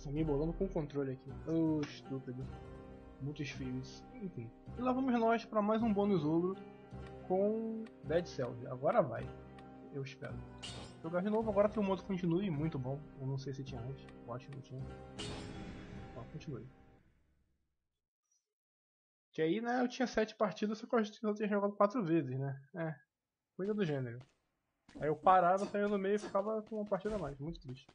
Nossa, me bolando com o controle aqui. Oh, estúpido. Muitos fios. Enfim. E lá vamos nós para mais um bônus ogro com Dead Cells. Agora vai. Eu espero. Jogar de novo, agora tem um modo continue, muito bom. Eu não sei se tinha antes. Ótimo, tinha. Ó, continue. Que aí, né, eu tinha sete partidas, só que eu tinha jogado quatro vezes, né? É, coisa do gênero. Aí eu parava, saía no meio e ficava com uma partida a mais. Muito triste.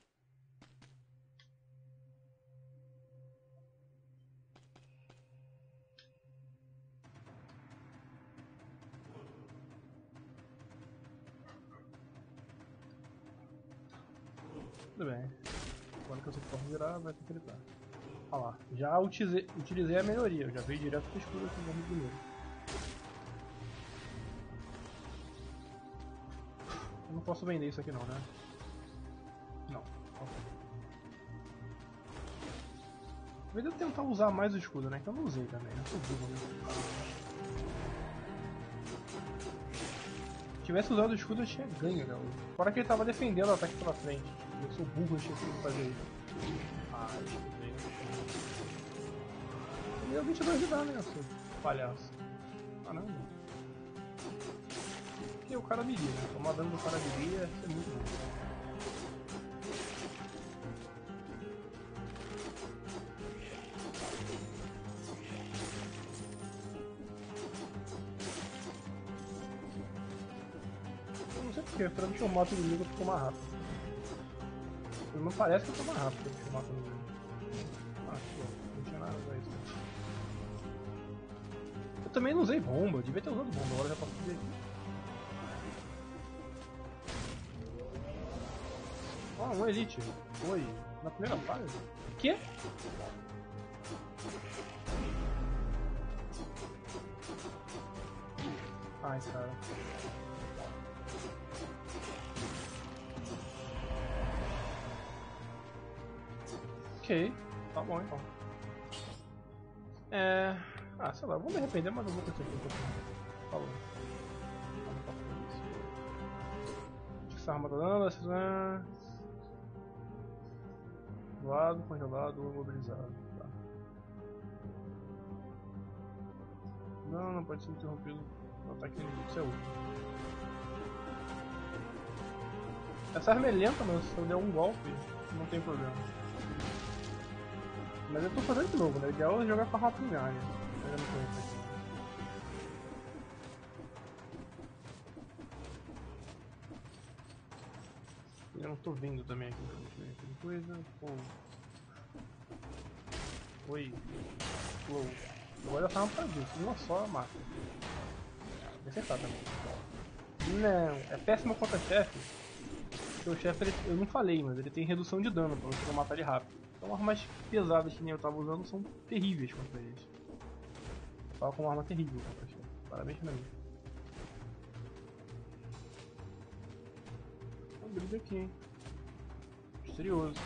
Tudo bem. Agora que eu sei que posso virar, vai ter que gritar. Lá. Já utilizei, utilizei a melhoria. Eu já veio direto pro escuro aqui no primeiro. Eu não posso vender isso aqui não, né? Não. Ok. Eu tentar usar mais o escudo, né? Que eu não usei também. Eu sou burro, né? tivesse usado o escudo eu tinha ganho, né? Fora que ele tava defendendo o ataque pela frente. Eu sou burro, eu tinha que fazer isso. Ah, escudei. Ele deu 22 de dano, né, seu palhaço. Caramba. Porque o cara viria, né? Tomar dano do cara viria ia ser muito bom. porque vez que eu mato o inimigo eu fico mais rápido. Não parece que eu tô mais rápido que eu mato o inimigo. Ah, pô, não tinha nada pra isso. Eu também não usei bomba, eu devia ter usado bomba, agora já posso fazer aqui. Ah, um elite. Foi. Na primeira fase? Que? Ai, cara. Ok, tá bom então. É. Ah, sei lá, vou me arrepender, mas eu vou continuar aqui. Falou. Essa arma tá dando, essa. Voado, congelado ou imobilizado. Tá. Não, não pode ser interrompido no ataque inimigo, isso é útil. Essa arma é lenta, mas se eu der um golpe, não tem problema. Mas eu tô fazendo de novo, né? O ideal é jogar com a rapinha, né? Eu não conheço aqui. Eu não tô vendo também aqui gente ver aquela coisa. Pô. Oi. Flow. Agora eu tava pra isso, uma só mata. Vou acertar também. Não, é péssimo contra chefe. O chefe, eu não falei, mas ele tem redução de dano pra você matar ele rápido. Então armas pesadas que nem eu tava usando são terríveis contra eles. Tava com uma arma terrível contra eles. Parabéns pra mim. Um brilho aqui, hein. Misterioso.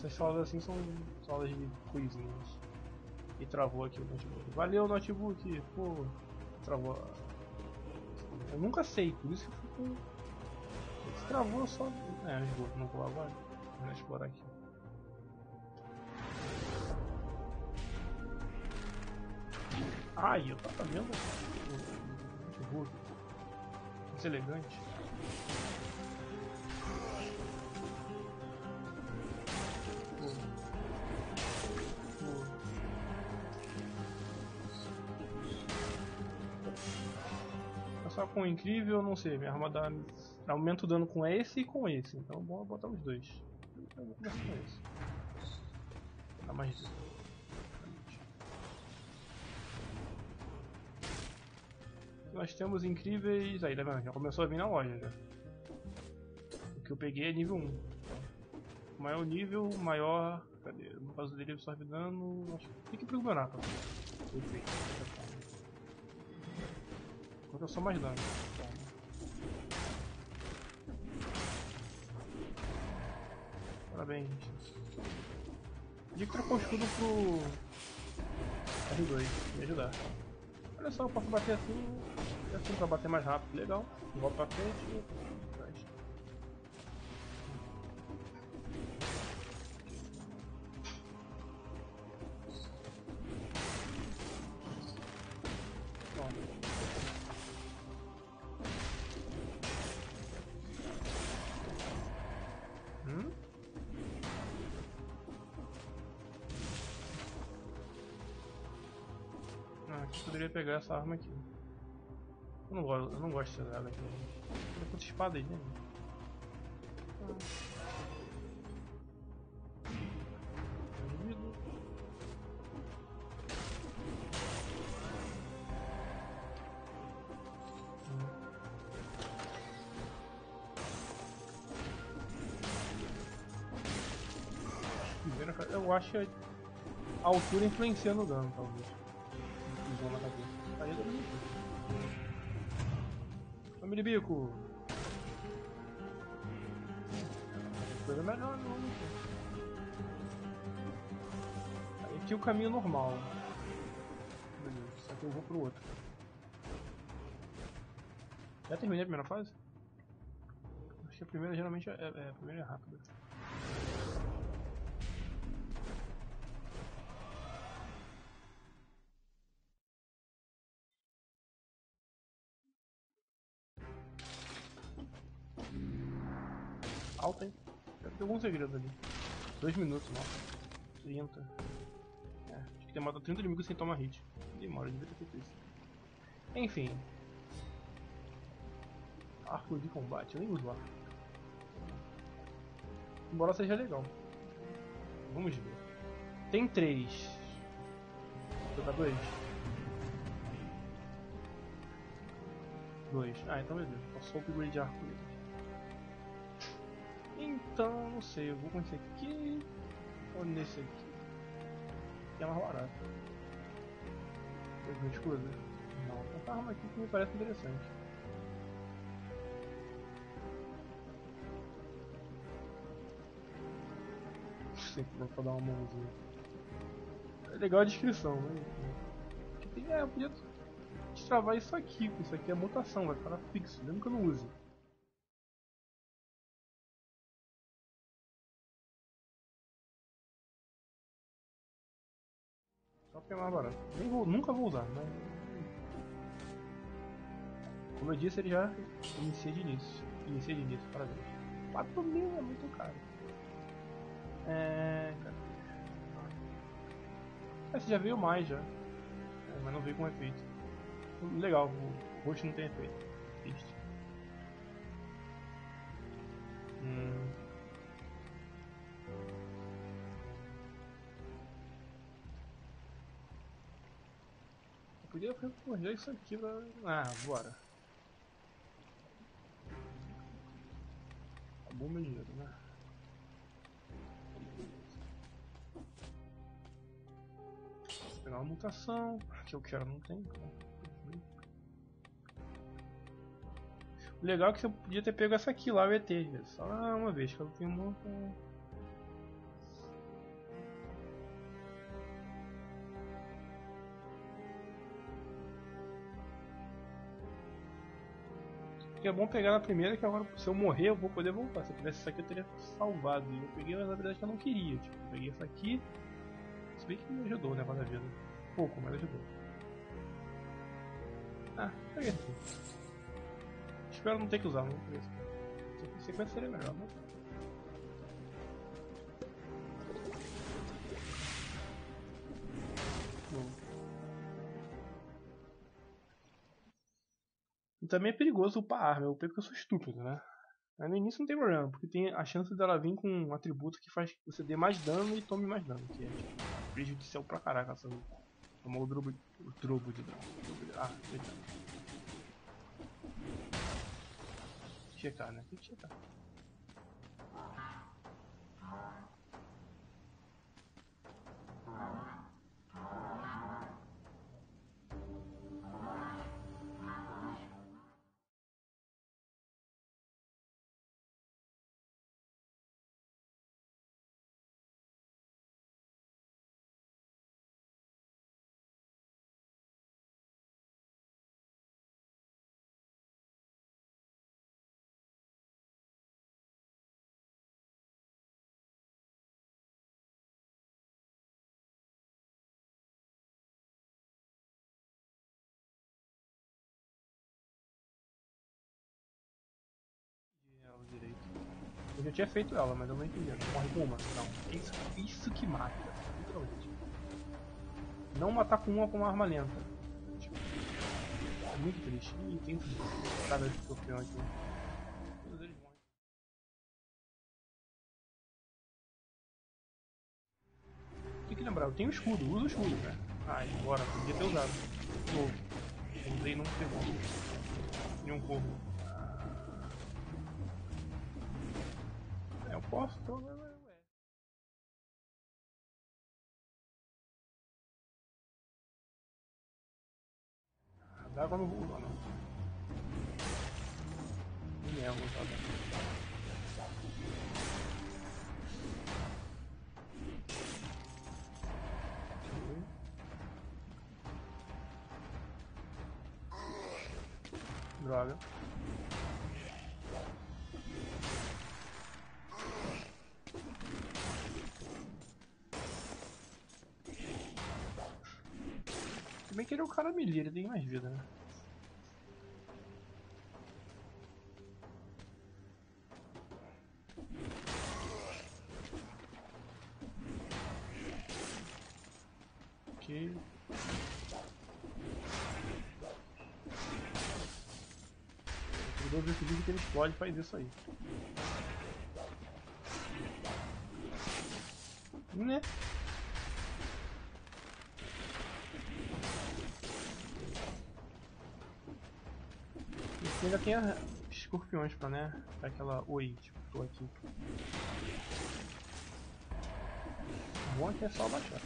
Essas salas assim são salas de coisinhas. E travou aqui o notebook. Valeu notebook! Pô, travou. Eu nunca sei, por isso que eu fico. Se travou só. É, não vou agora. Vamos explorar aqui. Ai, eu tava vendo o Hulk. Mais com o incrível, não sei, minha arma dá, aumenta o dano com esse e com esse, então vou botar os dois. Eu vou começar com esse. Dá mais dano. Nós temos incríveis. Aí, tá vendo? Já começou a vir na loja já. que eu peguei é nível 1. Maior nível, maior. Cadê? No caso dele absorve dano. Acho que tem que ir pro Gonata. Perfeito. Enquanto eu só mais dano. Parabéns. Podia que trocar o escudo pro R2, me ajudar. Olha só, eu posso bater assim, assim pra bater mais rápido, legal. Volta pra frente essa arma aqui. Eu não gosto, eu não gosto dela aqui. Tem quantas espadas né? Cara, Eu acho que a altura influencia no dano, talvez. Ô Miribico! Coisa melhor não. né? Aí aqui o caminho normal. Beleza, só que eu vou pro outro. Já terminei a primeira fase? Acho que a primeira geralmente é, é a primeira é rápida. Segredo ali. Dois minutos, nossa. 30. É, acho que tem matado 30 inimigos sem tomar hit. Demora, devia ter feito isso. Enfim. Arco de combate, eu nem uso arco. Embora seja legal. Vamos ver. Tem três. Vou jogar dois? Dois. Ah, então beleza. Passou o upgrade de arco dele. Então, não sei, eu vou com esse aqui ou nesse aqui. Que é mais barato. Tem coisa. Não, essa arma aqui que me parece interessante. Sempre pra dar uma mãozinha. É legal a descrição, né? Aqui tem, é, eu podia destravar isso aqui, porque isso aqui é mutação, vai ficar fixo, mesmo que eu não use. É mais barato. Nem vou, nunca vou usar, mas. Como eu disse, ele já inicia de início. Inicia de início, parabéns. 4 mil é muito caro. É. Cadê? Esse já veio mais já. É, mas não veio com efeito. Legal, o rosto não tem efeito. Triste. Hum. Eu podia forjar isso aqui pra. Ah, bora. Acabou meu dinheiro, né? Vou pegar uma mutação, que eu quero não tem. O legal é que você podia ter pego essa aqui lá, o ET. Só uma vez, que ela tem uma. Que é bom pegar na primeira, que agora se eu morrer eu vou poder voltar. Se eu tivesse essa aqui eu teria salvado. E eu peguei, mas na verdade eu não queria. Tipo, peguei essa aqui. Se bem que me ajudou, né, na vida. Pouco, mas ajudou. Ah, peguei. Espero não ter que usar, não peguei esse aqui. Sequência seria melhor, né? também é perigoso upar arma. Eu upei porque eu sou estúpido, né? Mas no início não tem problema, porque tem a chance dela vir com um atributo que faz que você dê mais dano e tome mais dano, que é tipo, prejudicial pra caraca essa luta. Tomou o drobo, o drobo de dano. Ah, eita. Checar, né? Tem que checar. Eu já tinha feito ela, mas eu não entendi. Morre com uma. Não. Isso, isso que mata. Literalmente. Não matar com uma com uma arma lenta. Tipo, é muito triste. E tem cada escorpião aqui. Tem que lembrar, eu tenho escudo, uso o escudo, né? Ai, bora, podia ter usado. Novo. Usei num segundo. E um É, então. né, ué. Dá quando eu vou. Não. Nem é, vou usar. Droga. Bem que ele é o cara melee, ele tem mais vida, né? Ok. O desse vídeo que ele explode faz isso aí. Né? E ainda tem a escorpiões pra, né? Pra aquela. Oi, tipo, tô aqui. O bom é que é só abaixar.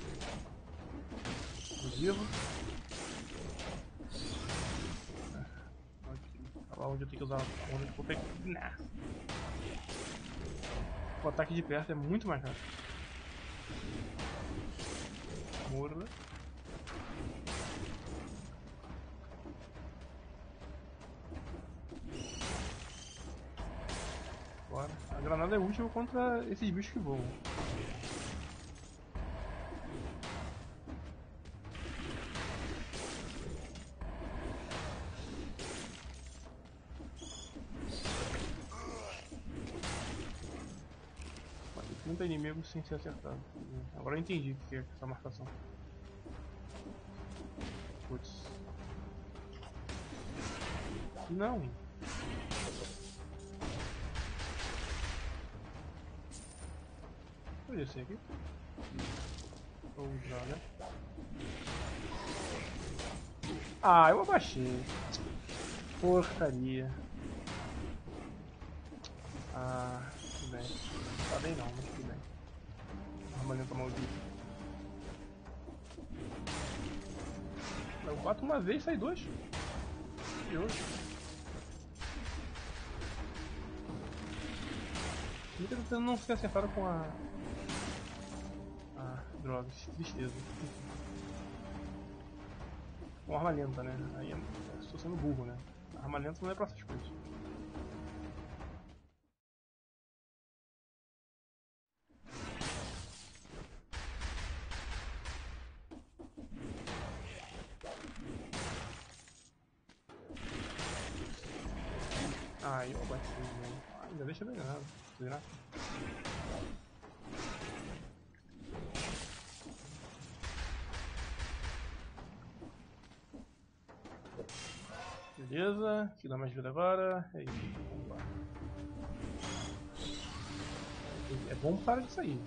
Exclusivo. Olha lá onde eu tenho que usar. Onde eu vou pegar. Nah. O ataque de perto é muito mais rápido. Morra. A granada é útil contra esses bichos que voam. Mas 30 inimigos sem ser acertado. Agora eu entendi o que é essa marcação. Putz. Não. Podia ser aqui. Ou droga. Ah, eu abaixei. Porcaria. Ah, tudo bem. Tá bem não, mas tudo bem. Armalhenta maldita. Eu bato uma vez, sai dois. Por que eu tô tentando não ser acertado com a. Droga, que tristeza. Com arma lenta, né? Aí eu estou sendo burro, né? Arma lenta não é pra essas Beleza, que dá mais vida agora. É isso, vamos lá. É bom parar disso aí.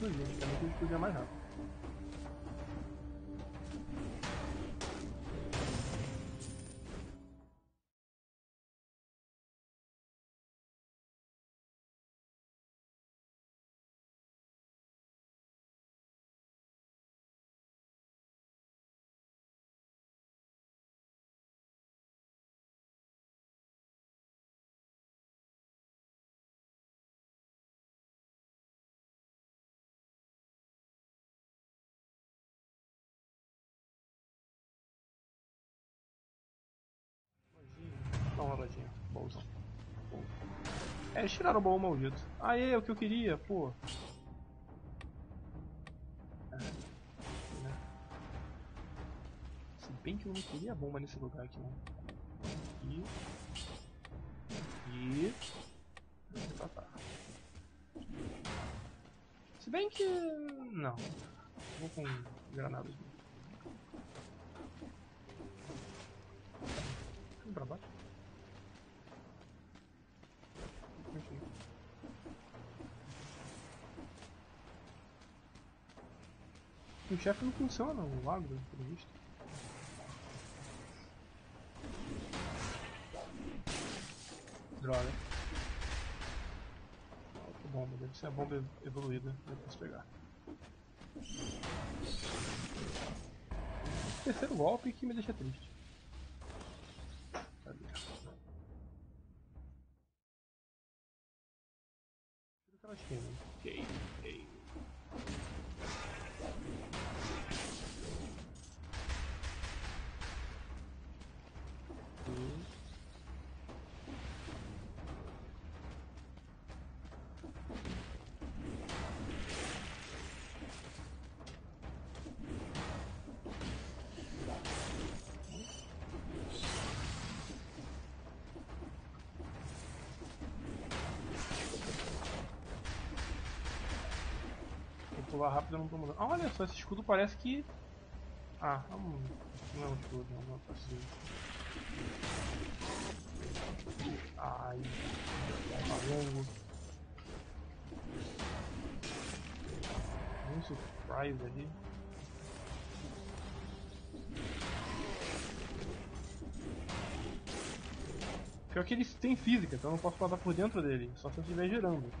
Também que ele explodia mais rápido. É, eles tiraram o baú maldito. Aê, é o que eu queria, pô. É, né? Se bem que eu não queria bomba nesse lugar aqui, não. Aqui. Aqui. Tá, tá. Se bem que... Não. Vou com granadas. Vem pra baixo. Enfim. O chefe não funciona, o lago, pelo visto. Droga. Que bomba, deve ser a bomba evoluída, eu posso pegar. Terceiro golpe que me deixa triste. Cadê? Esquina. Ok, pular rápido, eu não tô mudando. Olha só, esse escudo parece que. Ah, vamos. Não é um escudo, não, não é possível. Ai, tá longo. Um surprise ali. Pior que ele tem física, então eu não posso passar por dentro dele, só se eu estiver girando.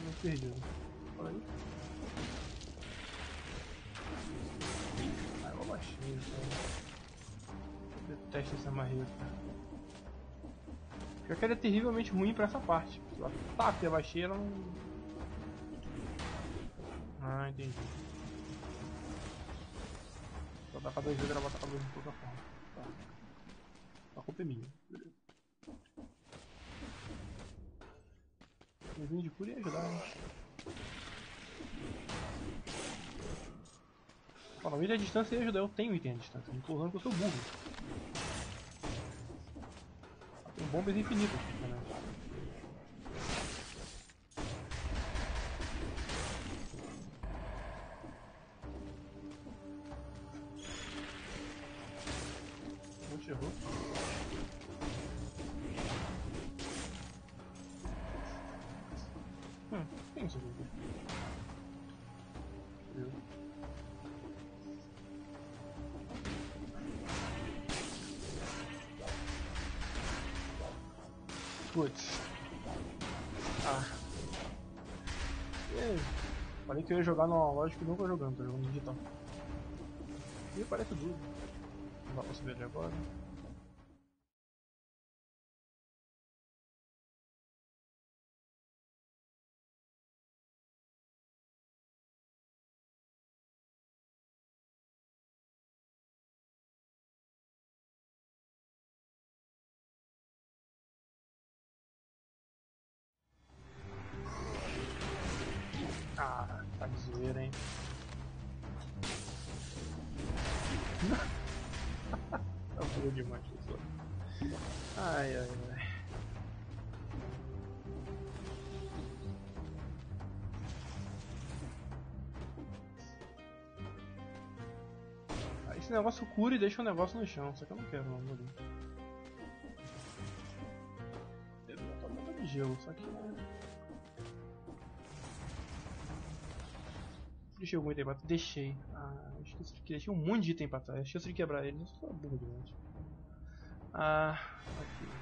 Me deixando perdido. Olha aí. Ah, eu baixei, cara. Eu detesto essa marreta. Pior que ela é terrivelmente ruim pra essa parte. Se eu ataque e abaixei, ela não... Ah, entendi. Só dá pra dois vezes ela bota a cabeça de qualquer forma. Tá. A culpa é minha. Beleza. Um vinho de cura ia ajudar, hein? Ó, no item a distância ia ajudar, eu tenho item a distância, não tô usando porque eu sou burro. Tem bombas infinitas também. Falei que eu ia jogar no analógico e nunca jogando, tô jogando no digital. E parece duro. Não dá pra subir ali agora. Esse negócio cura e deixa o negócio no chão, só que eu não quero não, meu Deus. Ele de gelo, só que? Deixei algum item pra trás? Deixei. Ah, esqueci de que deixei um monte de item pra trás. Esqueci de quebrar eles. Eu sou burro demais. Ah, aqui.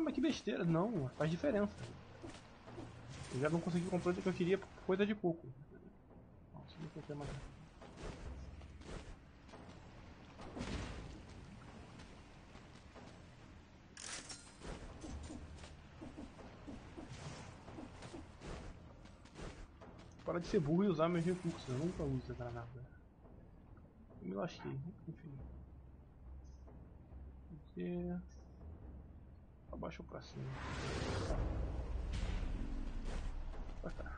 Ah, mas que besteira. Não, faz diferença. Eu já não consegui comprar o que eu queria por coisa de pouco. Nossa, não mais. Para de ser burro e usar meus recursos. Eu nunca uso essa granada. Eu me lasquei, enfim. Aqui. Abaixa pra cima. Pra cá.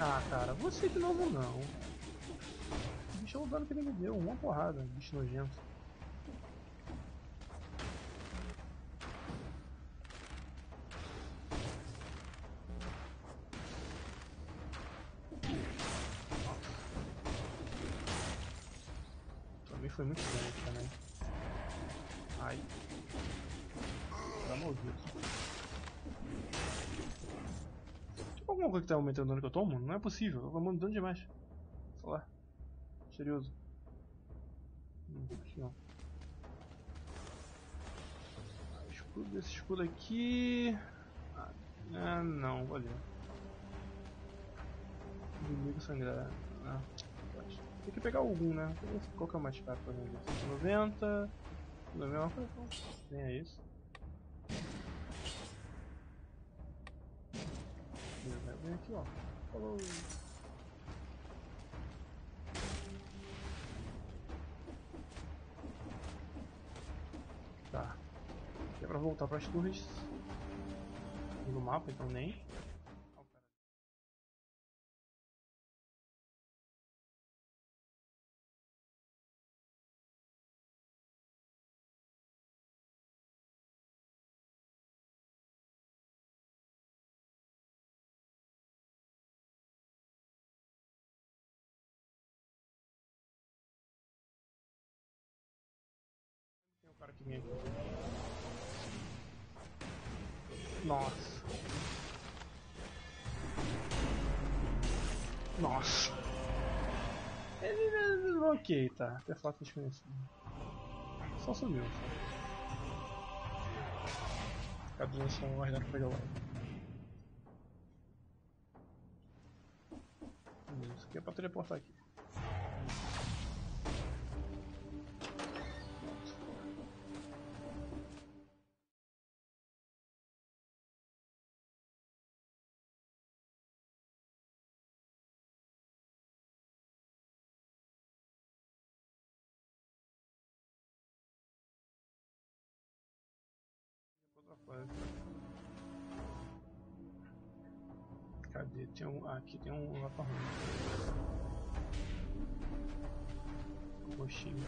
Ah, cara, você de novo não. O bicho é o dano que ele me deu, uma porrada, bicho nojento. foi muito grande também. Ai. Tá maldito. Tipo alguma coisa que tá aumentando o dano que eu tomo? Não é possível, eu tô tomando dano demais. Sei lá. Misterioso. Hum, acho. Ah, escudo, esse escudo aqui. Ah, não, valeu. Inimigo sangrar. Ah. Tem que pegar algum, né? Qual que é o mais caro pra vender? 190. Tudo a mesma coisa? Nem é isso. Vem aqui, ó. Falou. Tá. Aqui é pra voltar para as torres no mapa, então nem. Que aqui. Nossa. Nossa. Ele, ok, tá. Até falta desconhecido. Só sumiu. Cadê o som guardado pra pegar logo? Isso aqui é pra teleportar aqui. Cadê? Tem um. Ah, aqui tem um pra rua. Roxinho.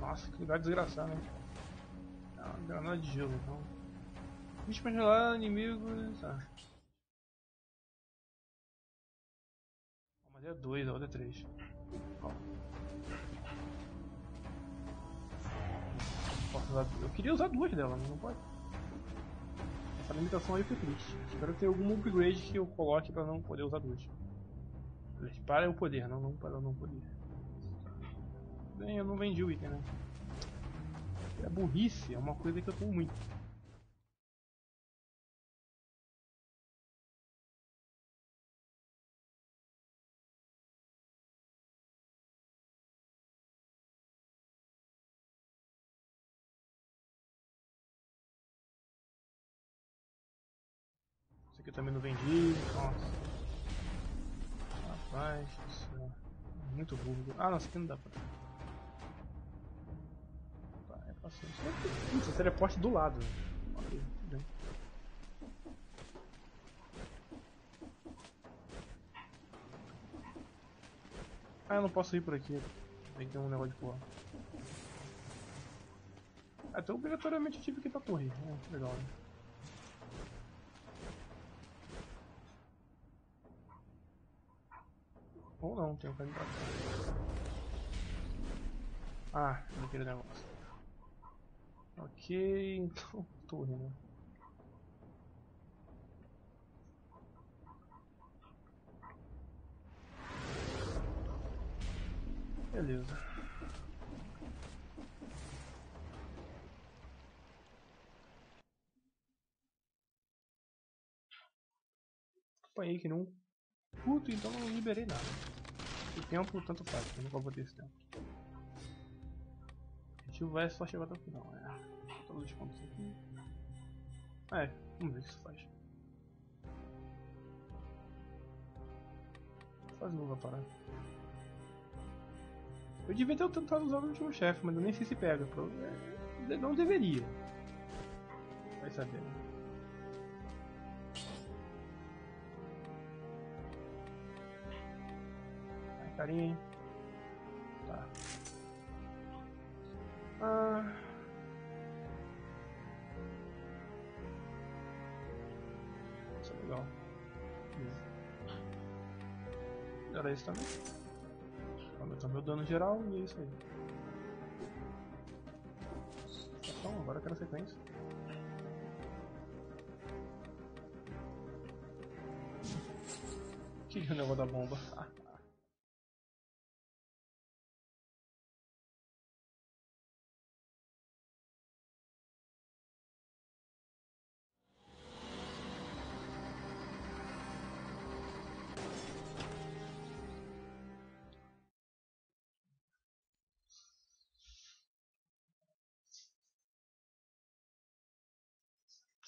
Nossa, que lugar desgraçado, né? É uma granada de gelo, então. Bicho pra gelar, inimigos. Ah. Mas é dois, a outra é três. usar. Eu queria usar duas delas, mas não pode. Essa limitação aí foi triste. Espero ter algum upgrade que eu coloque para não poder usar duas. Para eu poder, não, não para eu não poder. Bem, eu não vendi o item, né? É burrice, é uma coisa que eu tenho muito. Não vendi. Nossa. Rapaz do céu. Muito burro. Ah, não, isso aqui não dá pra. Tá, é paciente. Isso, esse teleporte do lado. Ah, eu não posso ir por aqui. Tem que ter um negócio de porra. Ah, então obrigatoriamente eu tive que ir pra torre. É, legal, né? Ou não, tem um caminho pra cá. Ah, aquele negócio. Ok, então torre, né? Beleza. Apanhei que não. Puto, então não liberei nada. O tempo tanto faz, eu nunca vou ter esse tempo. O objetivo é só chegar até o final, é. Todos os pontos aqui. É, vamos ver o que isso faz. Faz novo parar. Eu devia ter tentado usar o último chefe, mas eu nem sei se pega. É, não deveria. Vai saber. Né? Carinha? Tá. Ah. Isso é legal. Era isso também. Aumentou meu dano geral e é isso aí. Então, agora eu quero a sequência. Que negócio da bomba.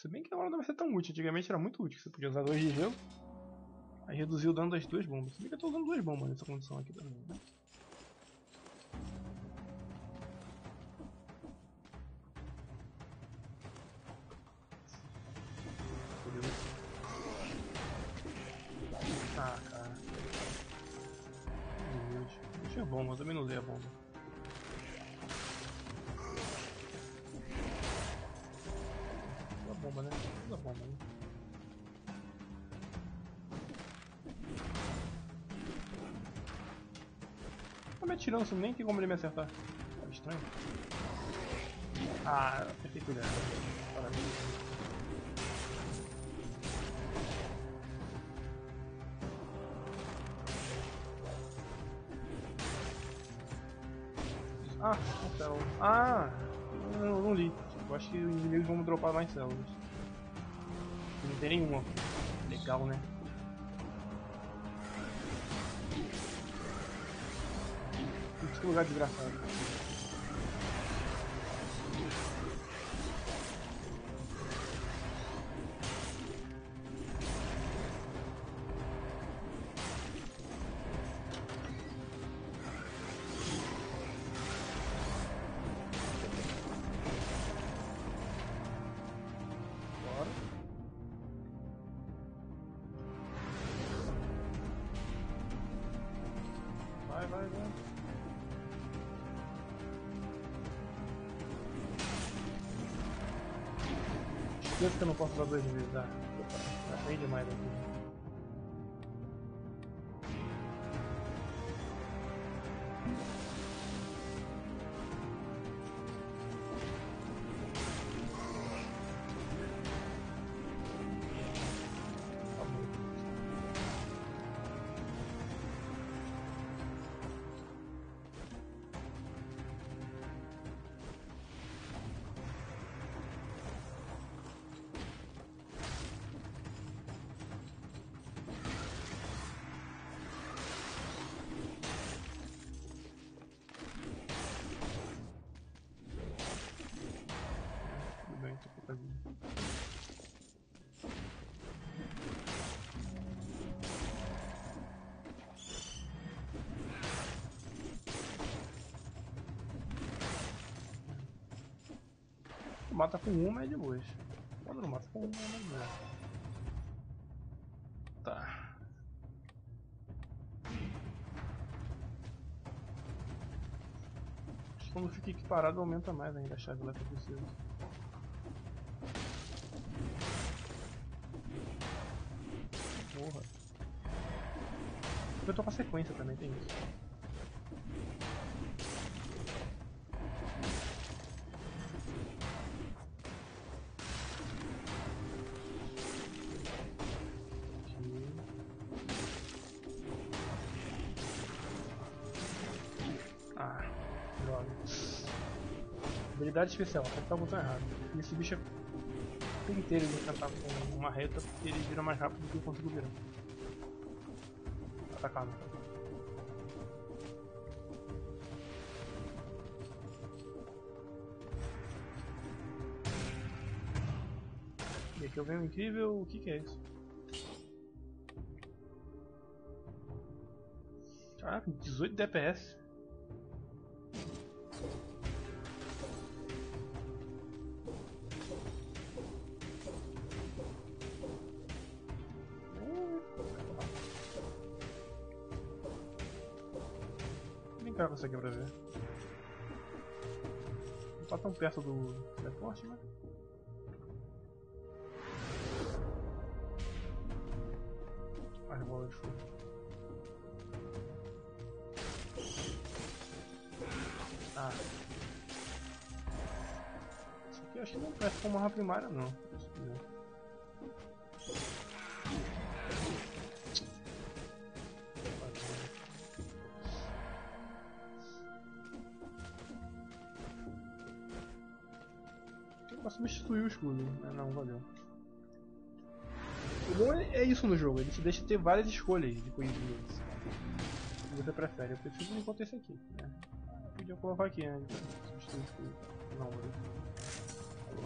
Se bem que agora não vai ser tão útil. Antigamente era muito útil. Você podia usar dois de gelo. Aí reduziu o dano das duas bombas. Se bem que eu tô usando duas bombas nessa condição aqui também, né? Atirando assim, nem tem como ele me acertar. Tá estranho. Ah, perfeito ideia. Parabéns. Ah, céu. Ah, não, não li. Eu acho que os inimigos vão dropar mais células. Não tem nenhuma. Legal, né? Que lugar desgraçado. Esqueça que eu não posso usar duas vezes, ah. Tá bem demais aqui. Mata com uma é de boas. Quando não mata com uma é de boa. Tá. Quando fica equiparado aumenta mais ainda a chave lá que eu preciso. Porra. Eu tô com a sequência também, tem isso. Habilidade especial, apertar o botão errado. E esse bicho é inteiro de enfrentar com uma reta porque ele vira mais rápido do que eu consigo virar. Atacar, não. E aqui eu venho incrível, o que, que é isso? Caraca, 18 DPS. Perto do teleporte, né? A bola de fogo. Ah. Isso aqui eu acho que não presta como arma primária não. Isso no jogo, ele te deixa ter várias escolhas de coisinhas. que você prefere. Eu prefiro enquanto esse aqui. Né? Podia colocar aqui, né? Substituir o escudo. Não, valeu. Falou.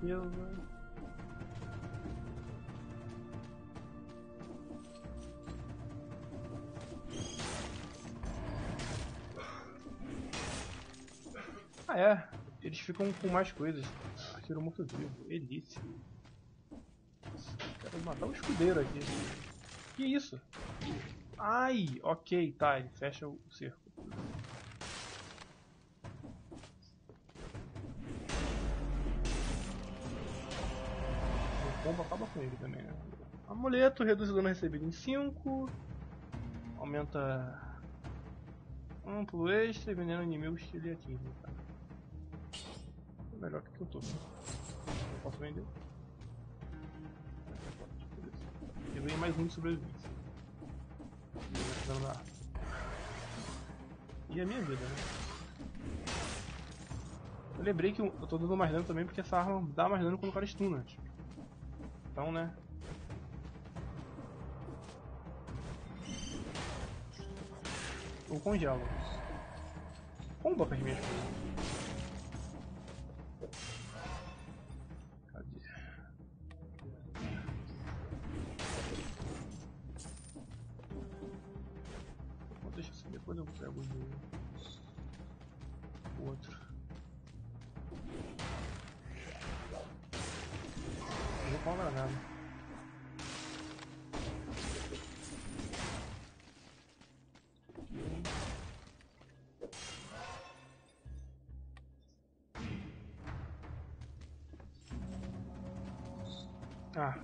Beleza. Ah é, eles ficam com mais coisas. Arqueiro morto-vivo, elite. Quero matar o escudeiro aqui. Que isso? Ai, ok, tá, ele fecha o cerco. O combo acaba com ele também, né? Amuleto, reduz o dano recebido em 5. Aumenta um pulo extra e veneno inimigos que ele atinge. Tá? Melhor que eu tô. Eu posso vender? Eu ganhei mais um de sobrevivência. E a minha vida, né? Eu lembrei que eu tô dando mais dano também porque essa arma dá mais dano quando o cara stuna. Tipo. Então, né? Ou congelo. Comba com as minhas coisas.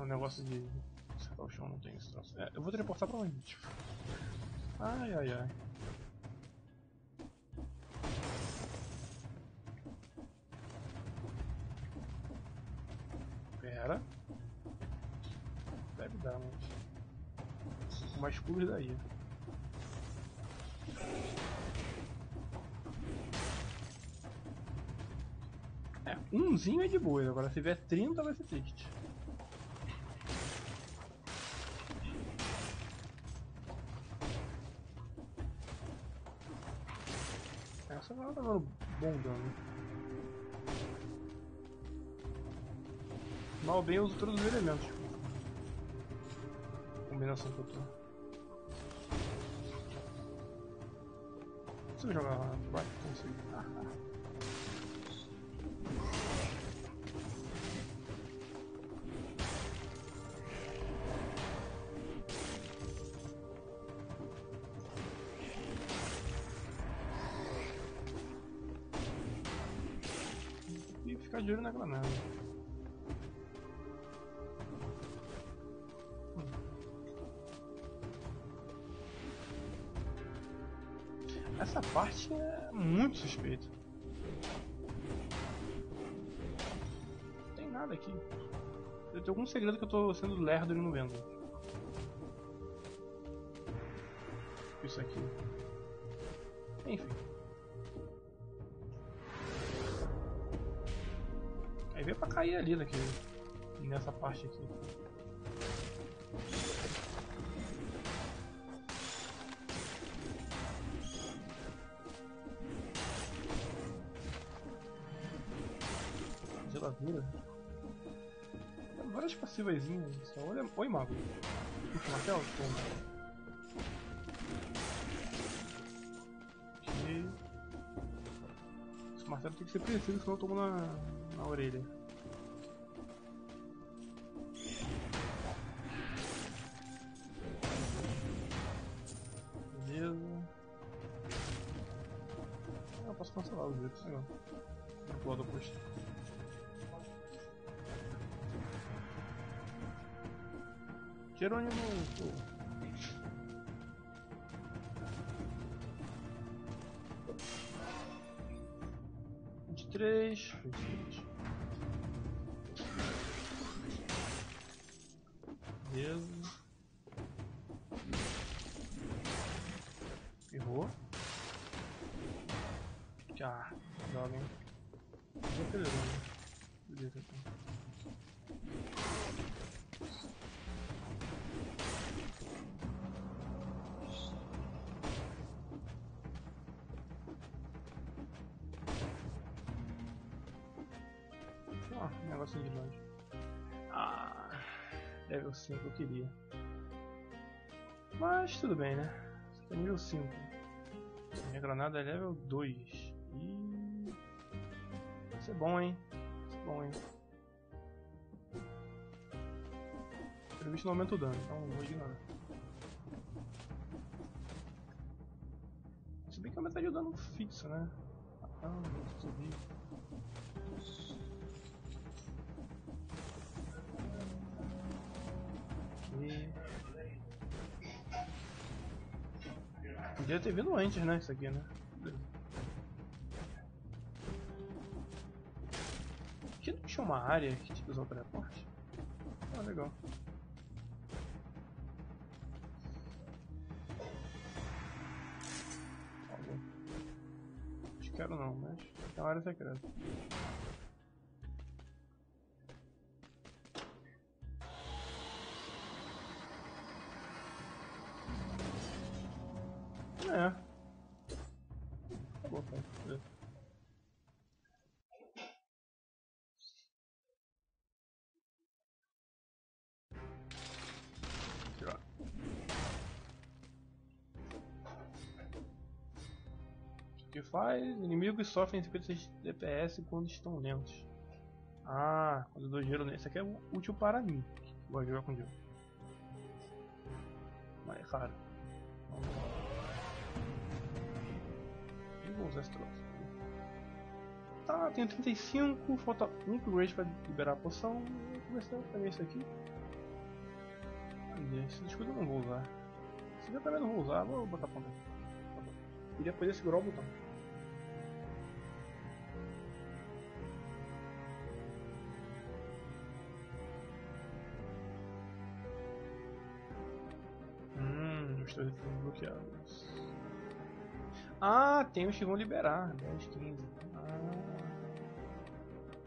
Negócio de acertar o chão não tem esse troço. É, eu vou teleportar pra onde? Tipo? Ai, ai, ai. Pera. Deve dar, mas... Mais pulos daí. É, umzinho é de boa, agora se tiver 30 vai ser triste. Eu tô. Consigo jogar lá? Vai, consigo. E ficar de olho na granada. Muito suspeita. Não tem nada aqui. Tem algum segredo que eu tô sendo lerdo e não vendo. Isso aqui. Enfim. Aí veio pra cair ali naquele, nessa parte aqui. Várias passivaisinhas. Olha. Oi, mago. Puxa, martelo? Toma. Esse martelo tem que ser preciso, senão eu tomo na, na orelha. Beleza. Ah, eu posso cancelar os vídeos, legal. Vou pular depois. Jerônimo. Ah, negocinho de longe. Ah, level 5 eu queria. Mas tudo bem, né? Aqui é nível 5. Minha granada é level 2. E. Vai ser bom, hein? Vai ser bom, hein? Pelo visto não aumenta o dano, então vou ignorar. Se bem que aumentaria o dano fixo, né? Ah, vou subir. Podia ter vindo antes, né? Isso aqui, né? Aqui não tinha uma área que tinha que usar o teleporte? Ah, legal. Quero não, mas é uma área secreta. Faz? Inimigos sofrem 56 DPS quando estão lentos. Ah, quando eu dou gelo nesse aqui é útil para mim. que Gosto de jogar com gelo. Mas é raro. E vou usar esse troço. Tá, tenho 35, falta um upgrade para liberar a poção. Vou começar a pegar isso aqui. Esse escudo eu não vou usar. Esse eu também não vou usar, vou botar a ponta aqui. Tá poder segurar o botão. Estão bloqueados. Ah, tem os que vão liberar, 10, 15. Ah,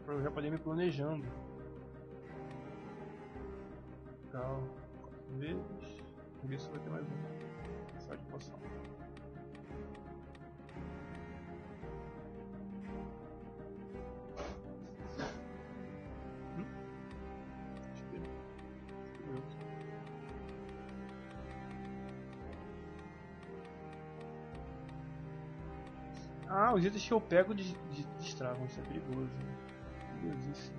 eu já poder me planejando. Legal. Vezes. Por isso vai ter mais um. Só de poção. Ah, os que eu pego de, de, isso é perigoso. Né? Perigosíssimo.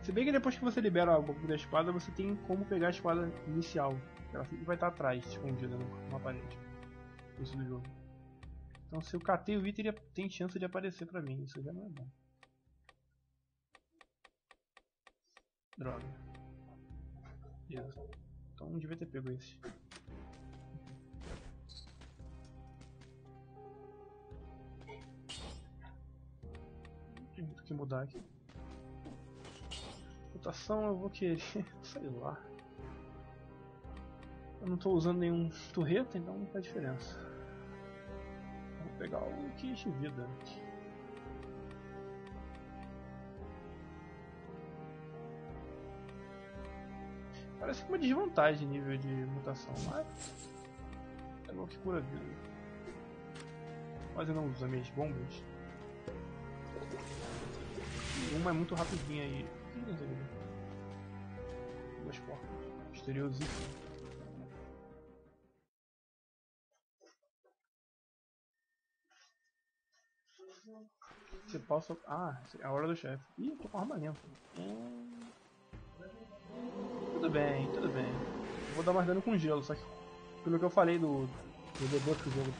Se bem que depois que você libera o bagulho da espada, você tem como pegar a espada inicial. Ela sempre vai estar atrás, escondida numa parede. Isso do jogo. Então se eu catei o item, ele tem chance de aparecer pra mim. Isso já não é bom. Droga. Então não devia ter pego esse. Tem muito que mudar aqui. mutação eu vou querer, sei lá. Eu não estou usando nenhum turreta, então não faz diferença. Vou pegar o kit vida. Parece uma desvantagem nível de mutação, mas é bom que cura vida. Mas eu não uso as minhas bombas. Uma é muito rapidinha aí. Duas portas. Misteriosíssimo. Você possa. Ah, é a hora do chefe. Ih, tô com armamento. Hum... Tudo bem, tudo bem. Eu vou dar mais dano com gelo, só que pelo que eu falei do, do debuff que o jogo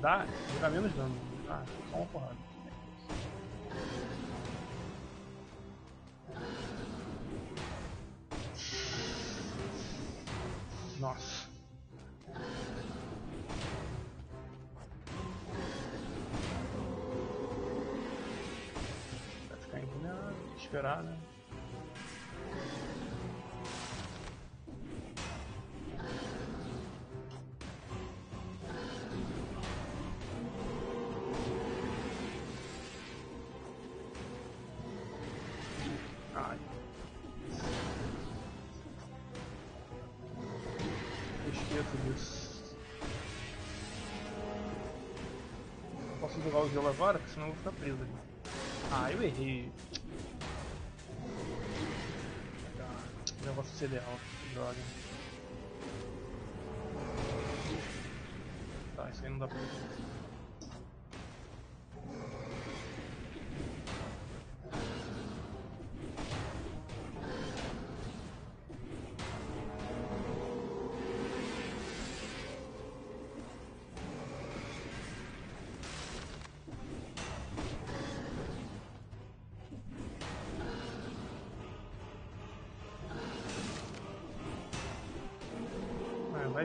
dá, dá menos dano. Ah, só uma porrada. Jogar o gelo agora, porque senão eu vou ficar preso ali. Ah, eu errei. O negócio cereal, droga. Tá, isso aí não dá pra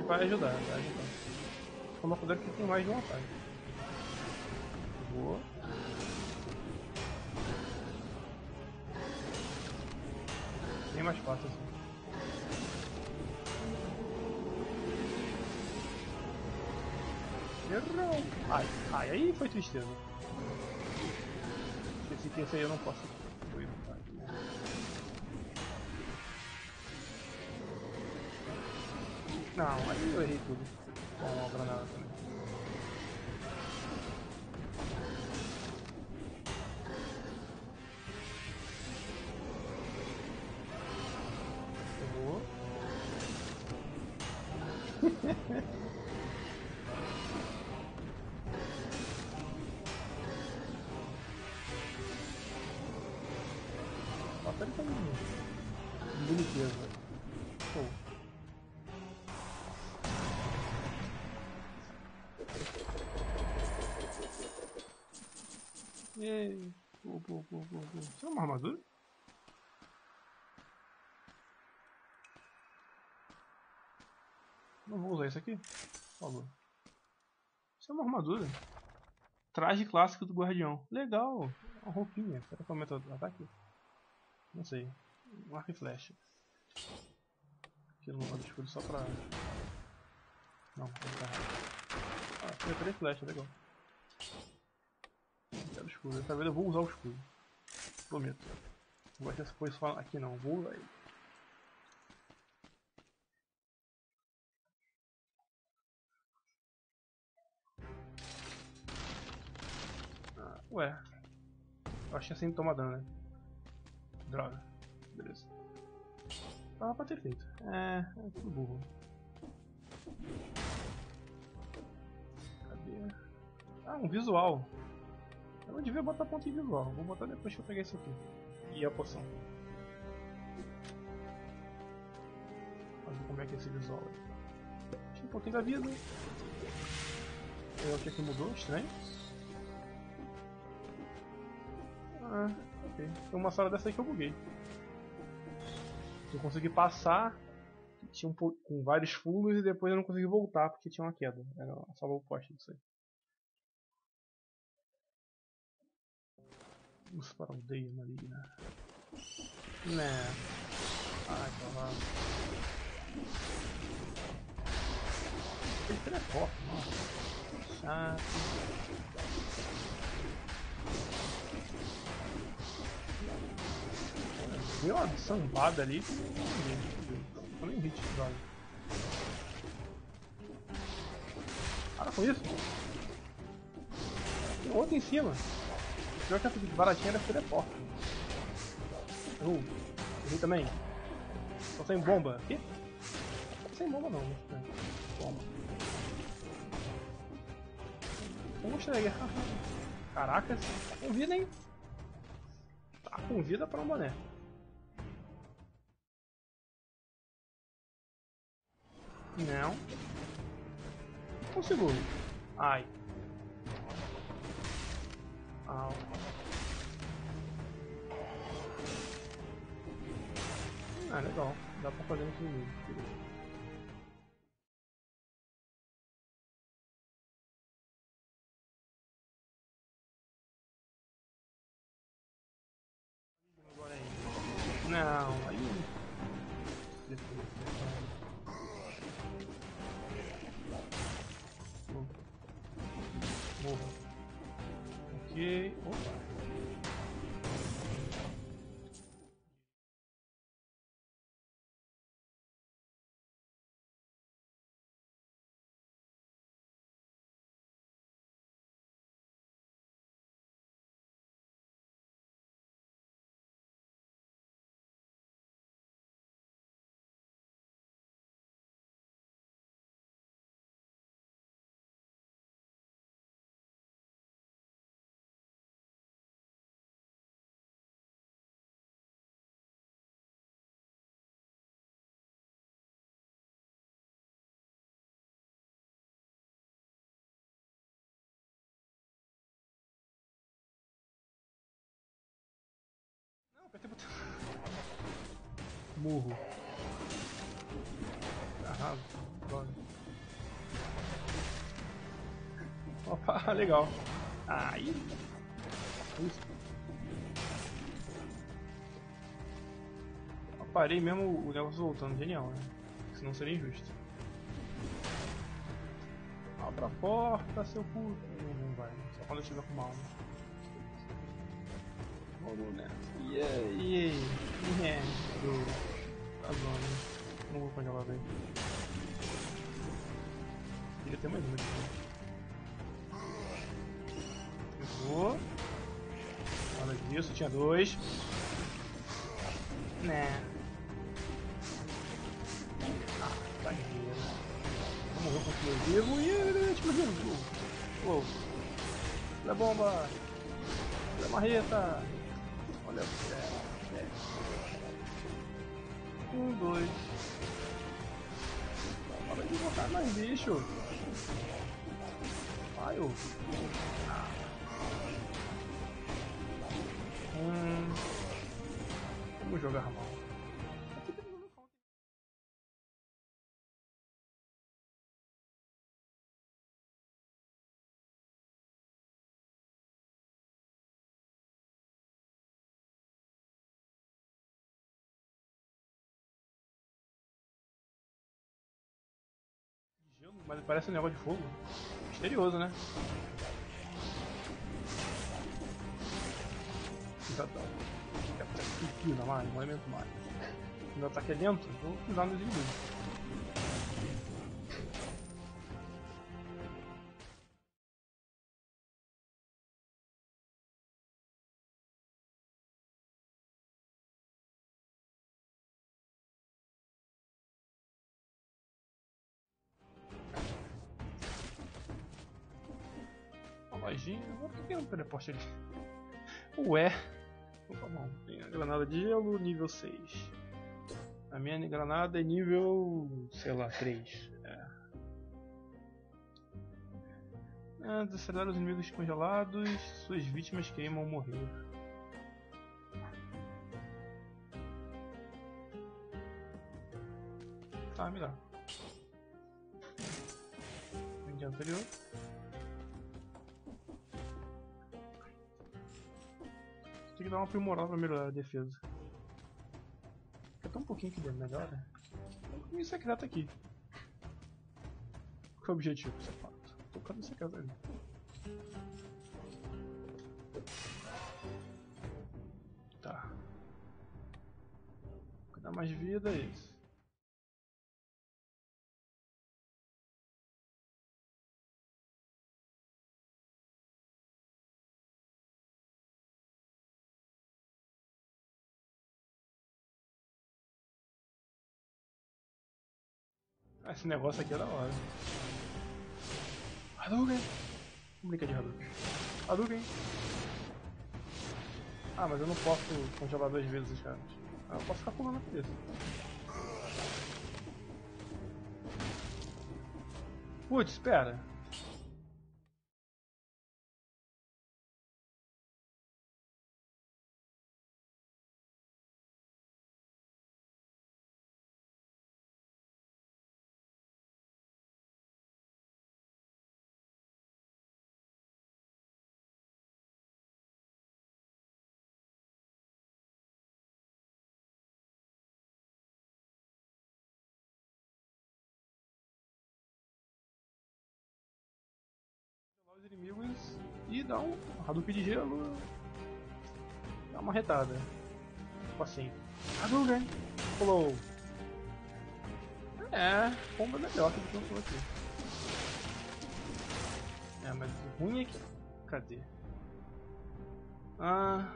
vai ajudar, vai ajudar. Toma cuidado que tem mais de um ataque. Boa. Bem mais fácil assim. Errou! Ai, ai, aí foi tristeza. Esse aí eu não posso. Eu errei tudo. Com a granada também. Bota ele pra mim. Boniteza. Isso é uma armadura? Não vou usar isso aqui, por favor. Isso é uma armadura. Traje clássico do guardião. Legal, uma roupinha. Será que aumenta o ataque? Não sei. Um arco e flecha. Aqui no modo escuro só pra... Não, vou ficar... Ah, tinha três flechas, legal quero escudo. Dessa vez eu vou usar o escudo. Prometo. Não vai ter essa posição aqui não, vou usar ele. Ah, ué. Eu achei assim tomar dano, né? Droga. Beleza. Tava pra ter feito. É, é tudo burro. Cadê? Ah, um visual. Eu não devia botar ponto visual, vou botar depois que eu pegar isso aqui. E a poção. Olha como é que é esse visual. Tinha um pouquinho da vida. o que aqui mudou, estranho. Ah, ok. Tem uma sala dessa aí que eu buguei. Eu consegui passar tinha um, com vários furos e depois eu não consegui voltar porque tinha uma queda. Era só o poste disso aí. Vamos para a aldeia maligna. Né. Ai, tá lá. Ele teleporta, nossa. Chato. Deu uma sambada ali. Tô nem hit, droga. Para com isso. Tem outro em cima. Pior que essa de baratinha era teleporta. Uh, errei também. Tô sem bomba. Tô sem bomba não, né? Bomba. Chegar. Caracas, tá com vida, hein? Tá com vida pra um boné. Não. Consigo. Ai. Au. Ah, legal. Dá pra fazer nesse vídeo. Murro. Arraso. Droga. Opa, legal. Aí. Isso. Eu parei mesmo o negócio voltando. Genial, né? Senão seria injusto. Abra a porta, seu puto. Não, não vai. Só quando eu estiver com mal. Vamos nessa. E aí? É, do. Da zona. Não vou congelar bem. Queria ter mais uma aqui. Vou. Nada disso, tinha dois. Né. Ah, zagueiro. Vamos ver com o explosivo e explosivo. Uou. Olha a bomba. Olha a marreta. Olha o céu. Um, dois. Para de botar mais bicho. Vai, ô. Hum. Vamos jogar mal. Mas parece um negócio de fogo. Misterioso, né? Exatão. Pepina mais, um elemento mais. Meu ataque é lento, vou pisar nos inimigos. Teleporte ali? Ué. Opa, bom. Tem a granada de gelo nível 6. A minha granada é nível. sei lá, 3. É. é desacelera os inimigos congelados, suas vítimas queimam ou morrer. Tá, melhor. Vídeo anterior. Que dar uma aprimorada pra melhorar a defesa. É tão um pouquinho aqui dentro, melhor? Tem um caminho secreto aqui. Qual é o objetivo, safado? Tô com secreto ali. Tá. Dá mais vida, é isso. Ah, esse negócio aqui é da hora. Hadouken! Vamos brincar de Hadouken. Hadouken! Ah, mas eu não posso congelar duas vezes os caras. Ah, eu posso ficar pulando a cabeça. Putz, espera. Inimigos e dá um Hadouken de gelo. Dá uma retada. Tipo assim. Hadouken! Pulou! É, combo é melhor que o que eu tô aqui. É, mas o ruim é que. Cadê? Ah.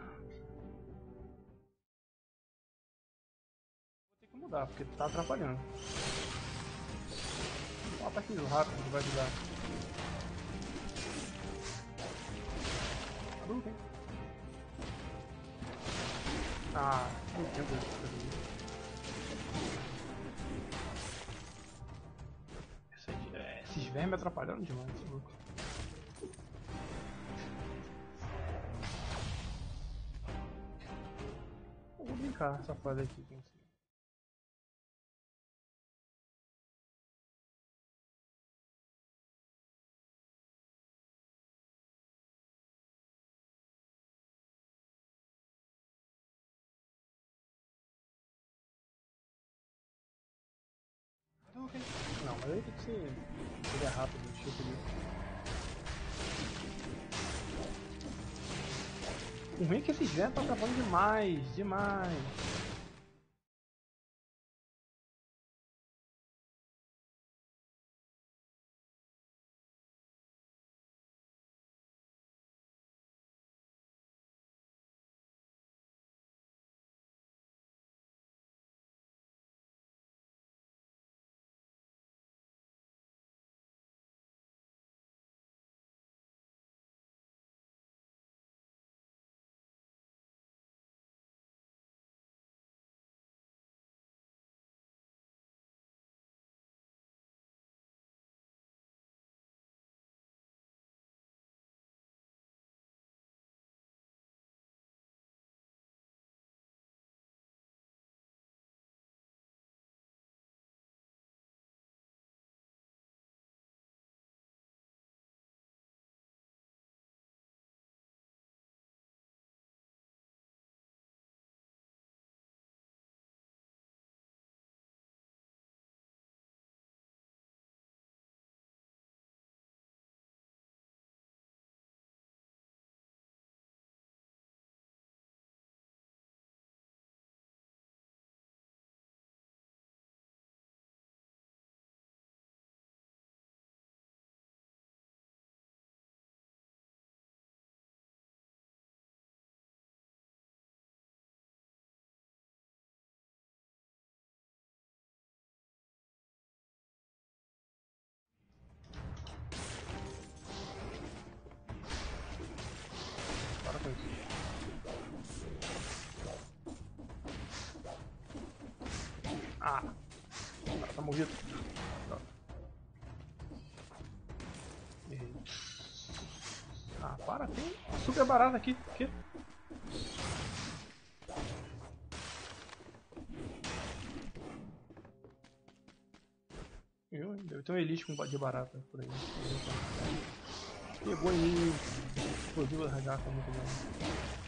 Vou ter que mudar, porque tá atrapalhando. Um ataque rápido vai ajudar. Hadouken. Ah, não aqui, é, esses vermes atrapalhando demais, esse louco. Vou brincar essa fase aqui. Tem que. Ele é rápido, eu pedir. O ruim é que estão atrapalhando demais, demais. Morrido. Errei. Ah, para, tem super barata aqui. Que? Eu, deve ter um elite de barata por aí. Pegou em mim. Explodiu a radiação muito bem.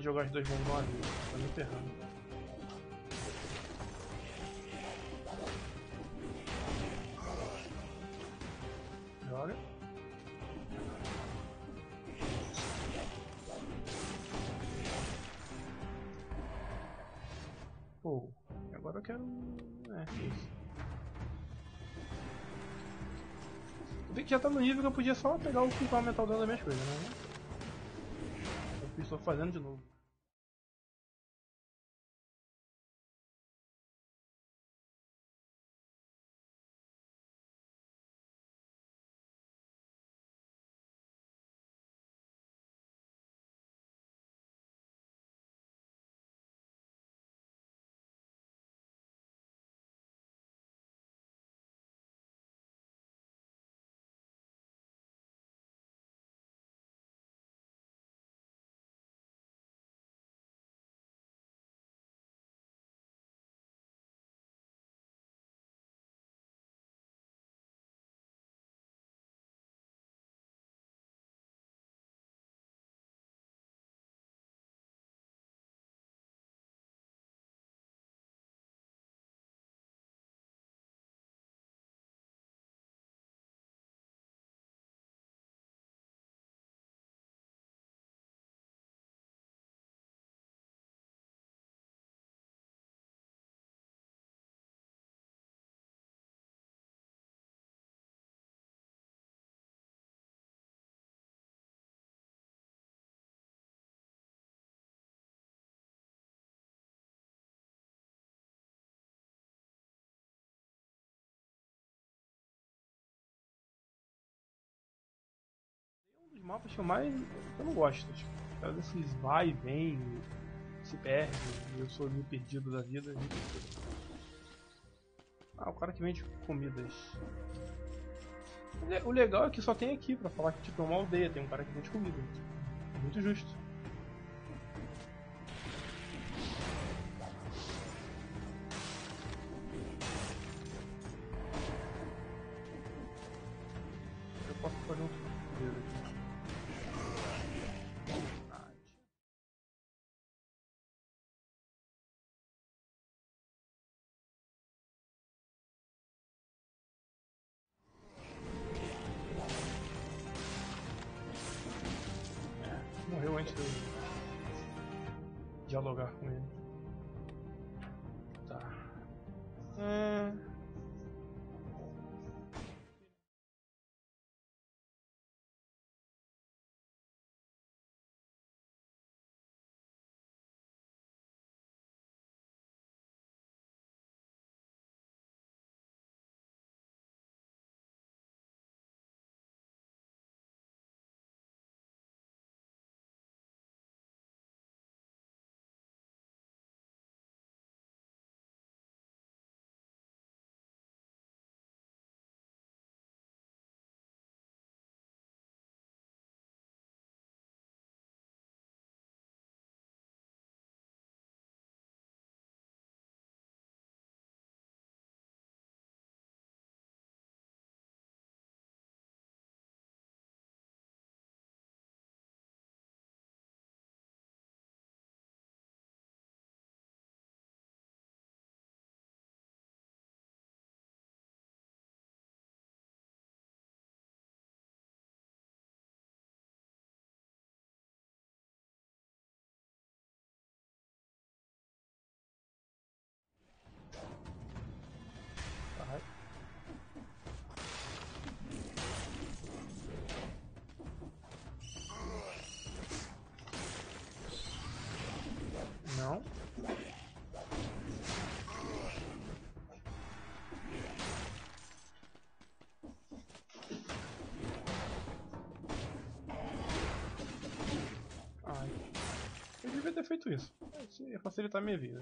Jogar as duas bombas uma vez. Tá me ferrando. Joga. Pô, agora eu quero. É, isso. Eu que já tá no nível que eu podia só pegar o que vai aumentar o dano das minhas coisas, né? Fazendo de novo. Dos mapas que eu mais. eu não gosto. Tipo, causa desses vai e vem, se perde, eu sou meio perdido da vida. Ah, o cara que vende comidas. O legal é que só tem aqui pra falar que tipo, é uma aldeia, tem um cara que vende comida. É muito justo. Dialogar com ele. Tá. É... devia ter feito isso. Isso ia facilitar a minha vida.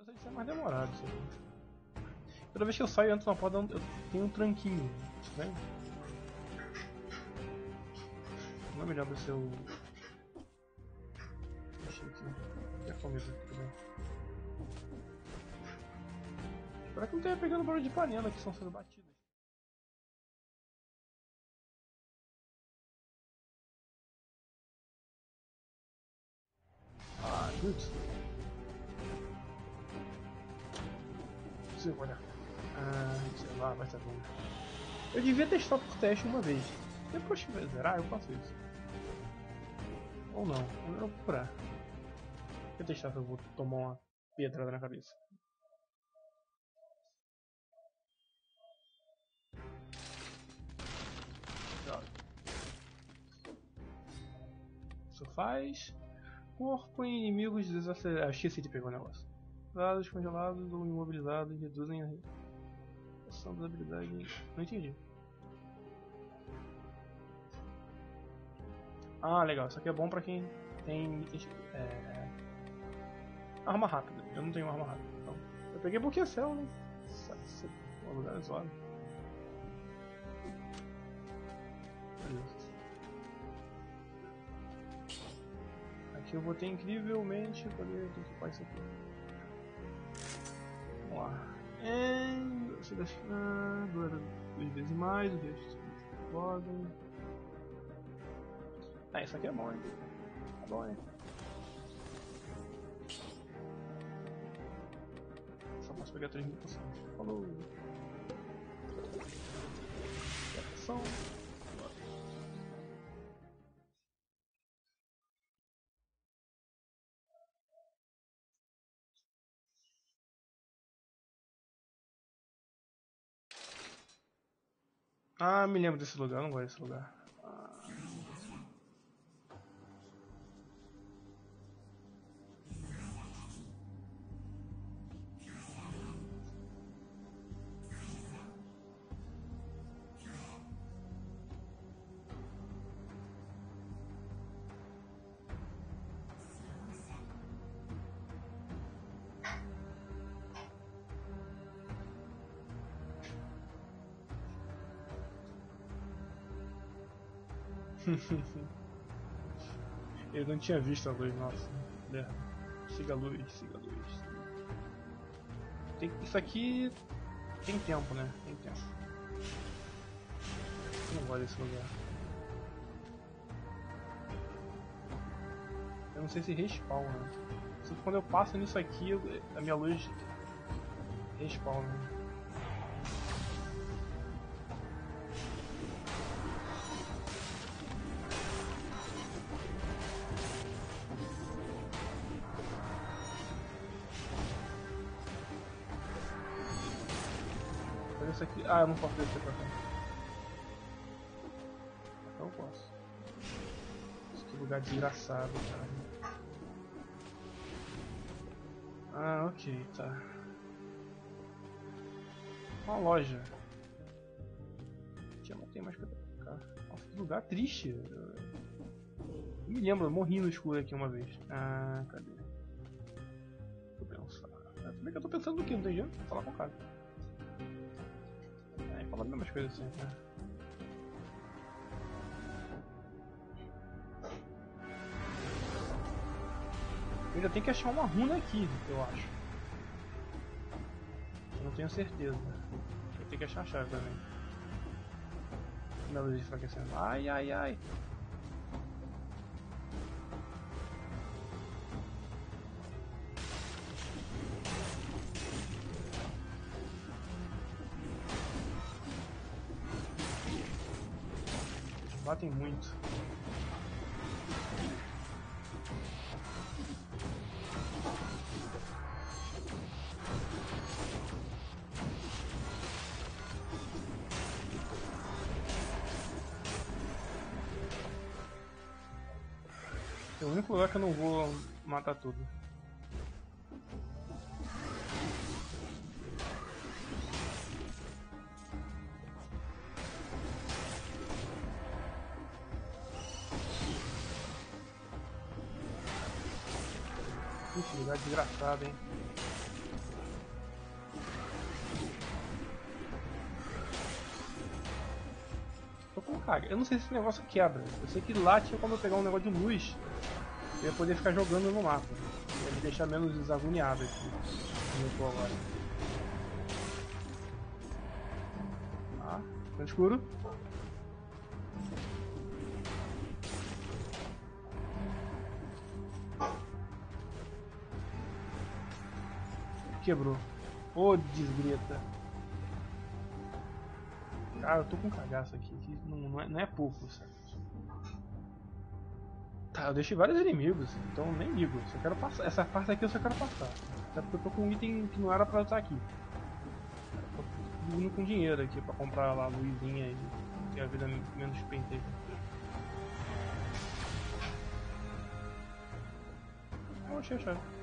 Apesar de ser mais demorado isso aqui. Toda vez que eu saio e entro na porta, eu tenho um tranquinho. Estranho. Não é melhor do seu. Deixa aqui. E a comida também. Espero que não tenha pegando barulho de panela que estão sendo batidas. Ah, putz. Olhar. Ah, sei lá, vai saber. Eu devia testar por teste uma vez. Depois que zerar, eu faço isso. Ou não, eu vou procurar. Eu testar se eu vou tomar uma pedrada na cabeça. Isso faz. Corpo em inimigos desacelerados. Ah, esqueci de pegar o negócio. Dados congelados ou imobilizados reduzem a ação das habilidades. Não entendi. Ah, legal. Isso aqui é bom pra quem tem é... arma rápida. Eu não tenho arma rápida. Então, eu peguei pouquinho céu, né? O lugar é zoado. Beleza. Aqui eu vou ter incrivelmente poder equipar isso aqui. Vamos lá. E... Você deixa... duas vezes mais, o resto podem. Ah, isso aqui é bom, hein? Tá bom, hein? Só posso pegar 3 mil poções. Falou! Ação! Ah, me lembro desse lugar, eu não gosto desse lugar. Não tinha visto a luz, nossa. Merda. Siga a luz, siga a luz. Tem, isso aqui tem tempo, né? Tem tempo. Eu não gosto desse lugar. Eu não sei se respawn, né? quando eu passo nisso aqui, a minha luz respawn. Ah, eu não posso descer pra cá. Então eu posso. Que lugar desgraçado, cara. Ah, ok, tá. Uma loja. Aqui não tem mais pra cá. Nossa, que lugar triste. Eu me lembro, eu morri no escuro aqui uma vez. Ah, cadê? Eu pensar. Também que eu tô pensando no que? Não tem jeito? Vou falar com o cara fala as mesmas coisas assim, né? Eu ainda tenho que achar uma runa aqui, eu acho. Não tenho certeza. Eu tenho que achar a chave também. Minha luz enfraquecendo. Ai, ai, ai. Batem muito. É o único lugar que eu não vou matar tudo. Engraçado, hein? Tô com cara. Eu não sei se esse negócio quebra. Eu sei que lá tinha como eu pegar um negócio de luz. Eu ia poder ficar jogando no mapa. Ia me deixar menos desagoniado aqui. Como eu tô agora. Tá, ah, tá escuro. Quebrou. Ô, oh, desgreta. Cara, eu tô com um cagaço aqui, que não, não, é, não é pouco, sabe? Tá, eu deixei vários inimigos, então nem ligo. Só quero passar. Essa parte aqui eu só quero passar. Até porque eu tô com um item que não era pra estar aqui. Eu tô indo com dinheiro aqui pra comprar lá a luzinha e ter a vida menos penteira. Oxe, oxe. Beleza, tinha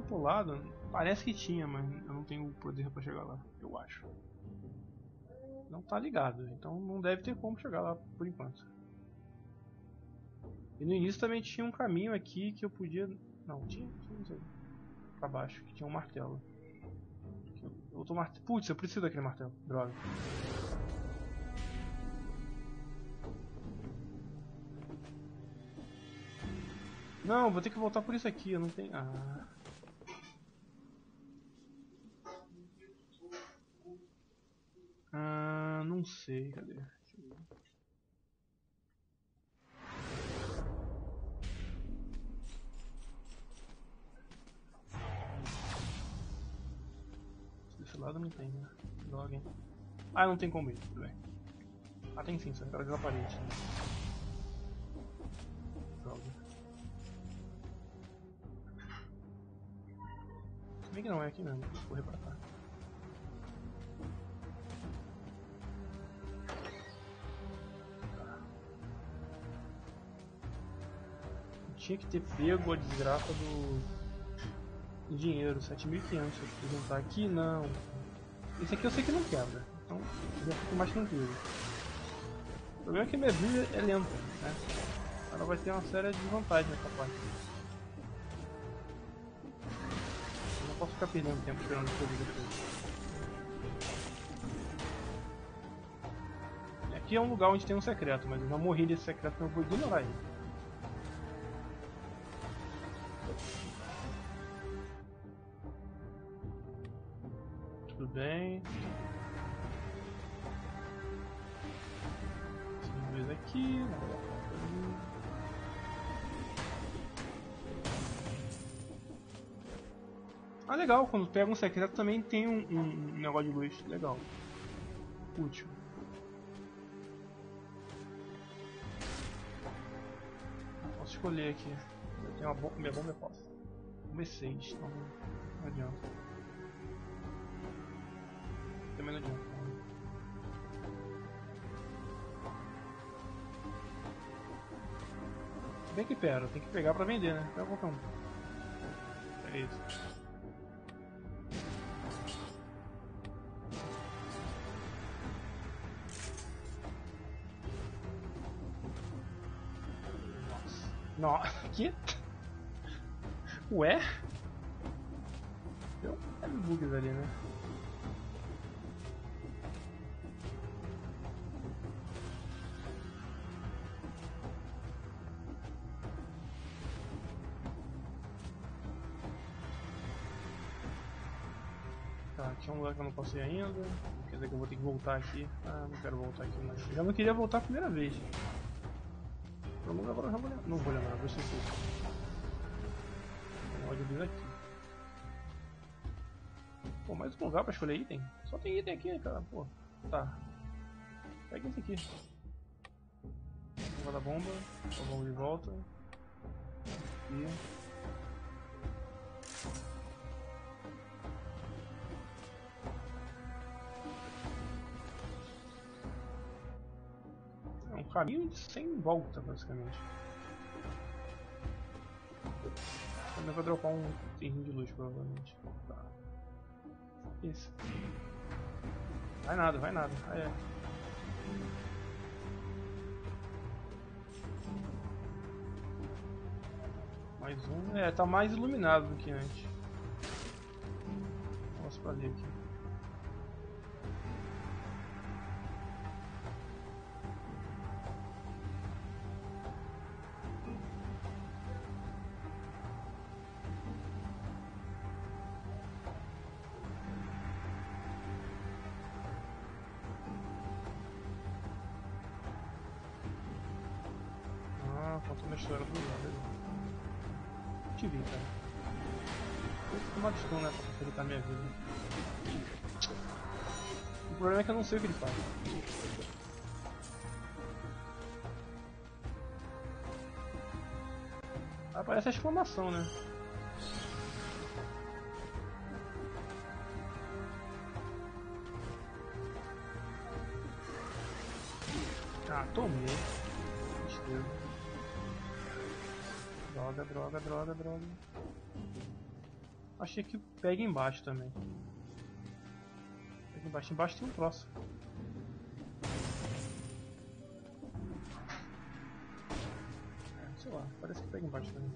um caminho pro lado. Parece que tinha, mas eu não tenho poder pra chegar lá, eu acho. Não tá ligado, então não deve ter como chegar lá por enquanto. E no início também tinha um caminho aqui que eu podia... Não, tinha, não sei. Pra baixo, que tinha um martelo. Outro martelo. Putz, eu preciso daquele martelo. Droga. Não, vou ter que voltar por isso aqui, eu não tenho... Ah... Ah, não sei, cadê? Desse lado não tem, né? Droga, hein? Ah, não tem como ir, tudo bem. Ah, tem sim, só entrada pela parede. Droga. Se bem que não é aqui mesmo, vou correr tinha que ter pego a desgraça do, dinheiro, 7.500 pra juntar aqui, não. Esse aqui eu sei que não quebra, então já fico mais tranquilo. O problema é que minha vida é lenta, né? Ela vai ter uma série de desvantagens nessa parte. posso ficar perdendo tempo esperando o jogo depois. Aqui é um lugar onde tem um secreto, mas eu já morri desse secreto, então eu vou ignorar ele. Tudo bem. Vamos aqui. Ah, legal, quando pega um secreto também tem um, um, negócio de luz. Legal. Útil. Posso escolher aqui. Eu tenho uma bomba, minha bomba eu posso. Bomba 6, então não adianta. Adianta. Bem que pera, tem que pegar pra vender, né? Pega qualquer um. É isso. Não, que? Ué? Posso ir ainda. Quer dizer que eu vou ter que voltar aqui. Ah, não quero voltar aqui mais. Eu já não queria voltar a primeira vez. Vamos agora, vou Não vou lembrar, vou esquecer. Pode vir aqui. Pô, mais um lugar pra escolher item? Só tem item aqui, cara, pô. Tá. Pega esse aqui. Vou da bomba. Vamos de volta. Aqui. Caminho sem volta, basicamente. Também vou dropar um terreno de luz, provavelmente. Tá. Isso. Vai nada, vai nada. Aí é. Mais um. É, tá mais iluminado do que antes. Posso pra ver aqui. Não sei o que ele faz. Aparece a exclamação, né? Ah, tomei. Droga, droga, droga, droga. Achei que pega embaixo também. Embaixo. Embaixo tem um troço. É, sei lá, parece que pega embaixo também.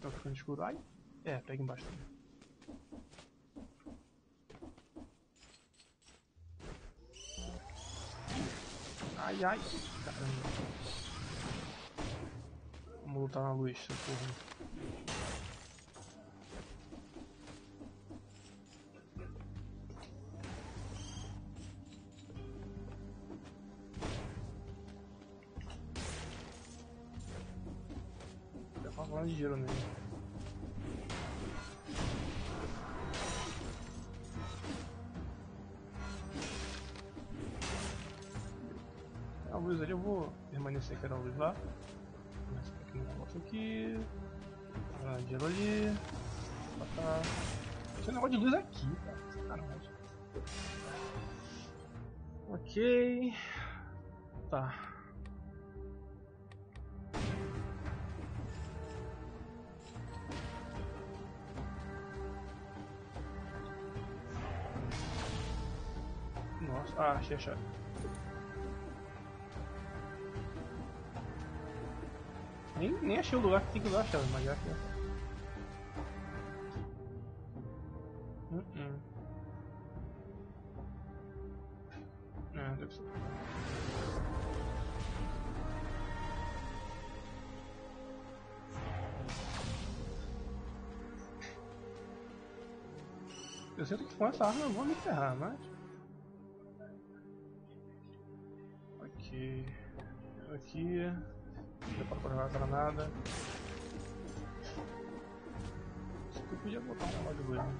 Tá ficando escuro. Ai! É, pega embaixo também. Ai, ai. Caramba. Vamos lutar na luz, essa aqui aqui. Ah, gelo ali. Botar. Negócio de luz aqui, cara. Sacanagem. Ok. Tá. Nossa, ah, achei a chave. Nem, nem achei o lugar que tem que usar a chave, mas já achei. Hum, hum. É, deve ser. Eu sinto que com essa arma eu vou me ferrar, mas. Ok. Aqui. Prepara para jogar a granada. Eu podia botar um de luz. né?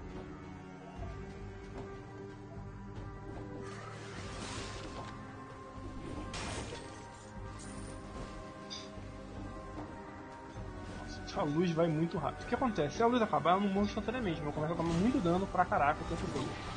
Nossa, a luz vai muito rápido. O que acontece? Se a luz acabar, eu não morro instantaneamente, mas eu começo a tomar muito dano pra caraca o tempo todo.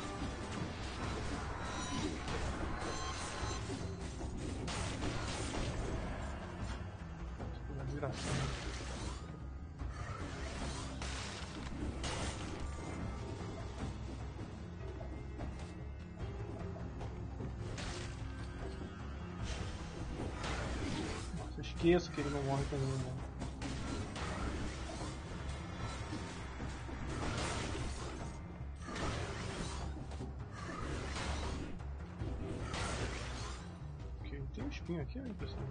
Ok, tem um espinho aqui, né, pessoal?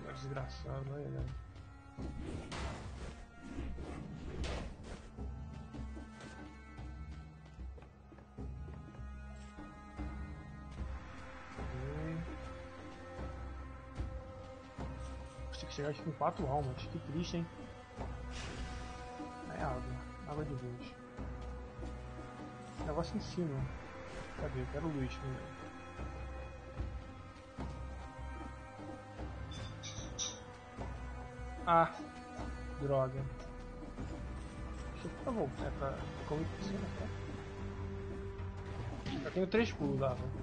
Lugar Desgraçado, olha chegar com 4 almas, que triste, hein? É água, água de luz. Negócio em cima. Cadê? Eu quero luz primeiro. Ah, droga. Deixa eu bom, é pra como por cima, tá? tenho três pulos, dava.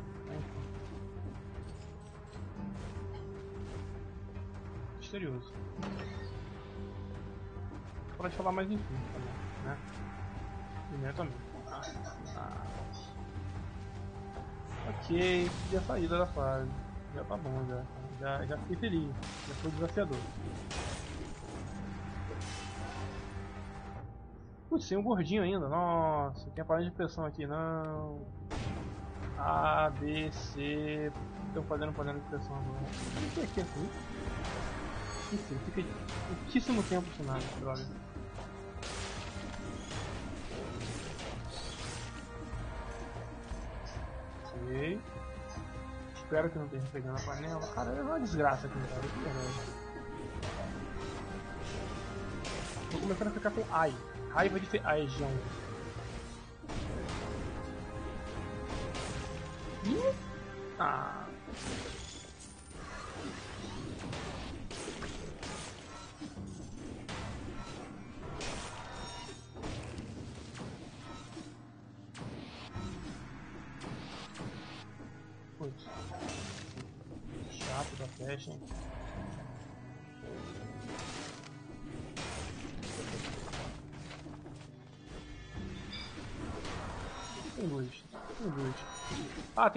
Misterioso. Pode falar mais enfim também, né? Primeiro também. Ah. Ok, e a saída da fase. Já tá bom, já. Já, já fiquei feliz. Já foi desafiador. Putz, tem um gordinho ainda. Nossa, tem a parede de pressão aqui, não. A, B, C. Estão fazendo panela de pressão agora. O que é aqui assim? Enfim, fica pouquíssimo tempo sem nada, droga. Ok. Espero que não esteja pegando a panela. Cara, é uma desgraça aqui, cara. Que verdade. Tô começando a ficar com ai. Raiva de feijão. Ih! Ah.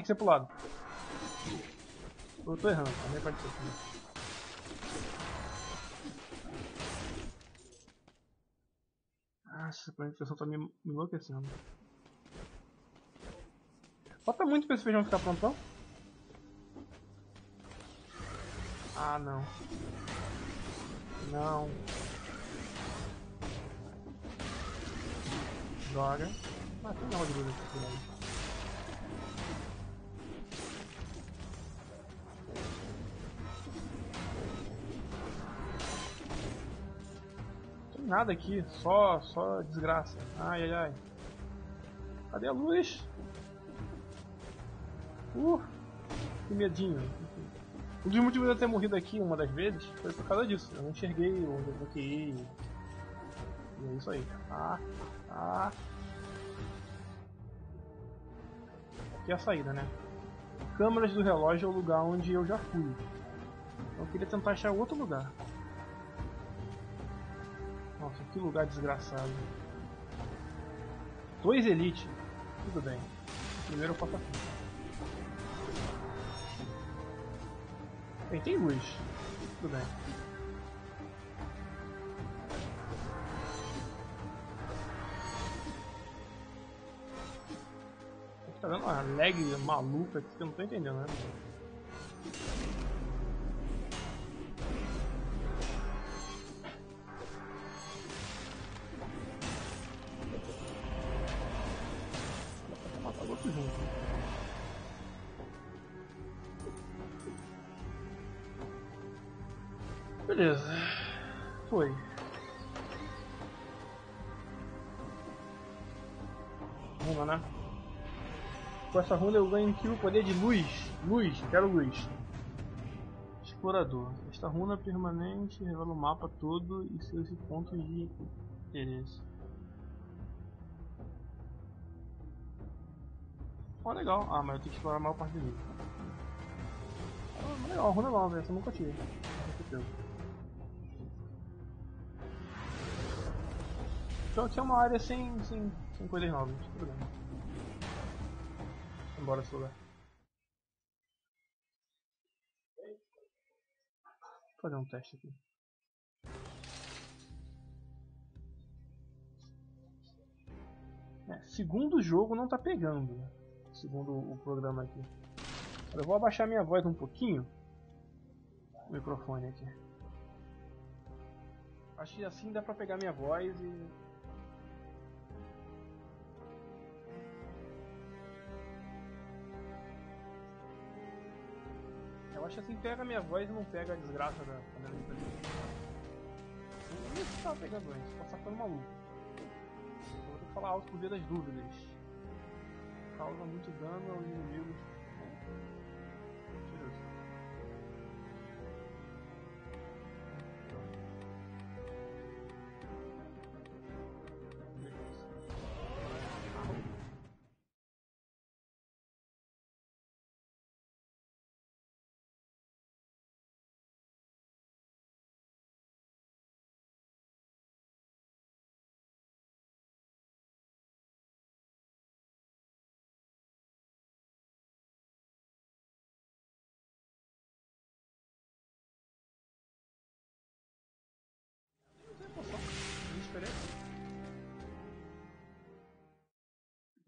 Tem que ser pro lado. Eu tô errando, também pode ser também. Nossa, a impressão tá me, enlouquecendo. Falta muito pra esse feijão ficar prontão. Ah, não. Não. Droga. Ah, tem uma de luz aqui por nada aqui, só, só desgraça. Ai, ai, ai. Cadê a luz? Uh, que medinho. Um dos motivos de eu ter morrido aqui uma das vezes foi por causa disso. Eu não enxerguei onde eu bloqueei. E é isso aí. Ah, ah. Aqui é a saída, né? Câmeras do relógio é o lugar onde eu já fui. Eu queria tentar achar outro lugar. Nossa, que lugar desgraçado. Dois Elite. Tudo bem. Primeiro eu faço aqui. Bem, tem luz. Tudo bem. Tá dando uma lag maluca que eu não tô entendendo, né? Essa runa eu ganho aqui o poder de luz. Luz, quero luz. Explorador. Esta runa permanente revela o mapa todo e seus pontos de interesse. Oh, legal. Ah, mas eu tenho que explorar a maior parte dele. Ah, legal, runa nova, essa eu nunca tive. Então aqui é uma área sem, sem, sem coisas novas, tudo bem. Embora esse lugar. Vou fazer um teste aqui. É, segundo o jogo não tá pegando, segundo o programa aqui. Eu vou abaixar minha voz um pouquinho. O microfone aqui. Acho que assim dá pra pegar minha voz e Eu acho assim pega a minha voz e não pega a desgraça da panela de pressão. Isso tava pegando antes, estar ficando maluco. Eu vou falar alto por via das dúvidas. Causa muito dano aos inimigos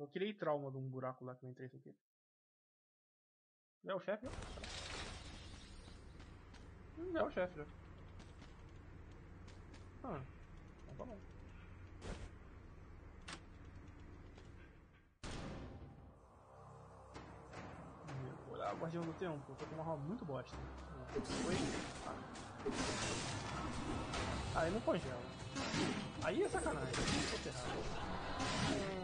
Eu criei trauma de um buraco lá que eu entrei sem querer. É o chefe? Não é o chefe já. Ah, então tá bom. Olha, Guardião do Tempo, eu tô com uma arma muito bosta. Foi? Ah. Aí não congela. Aí é sacanagem, tô ferrado.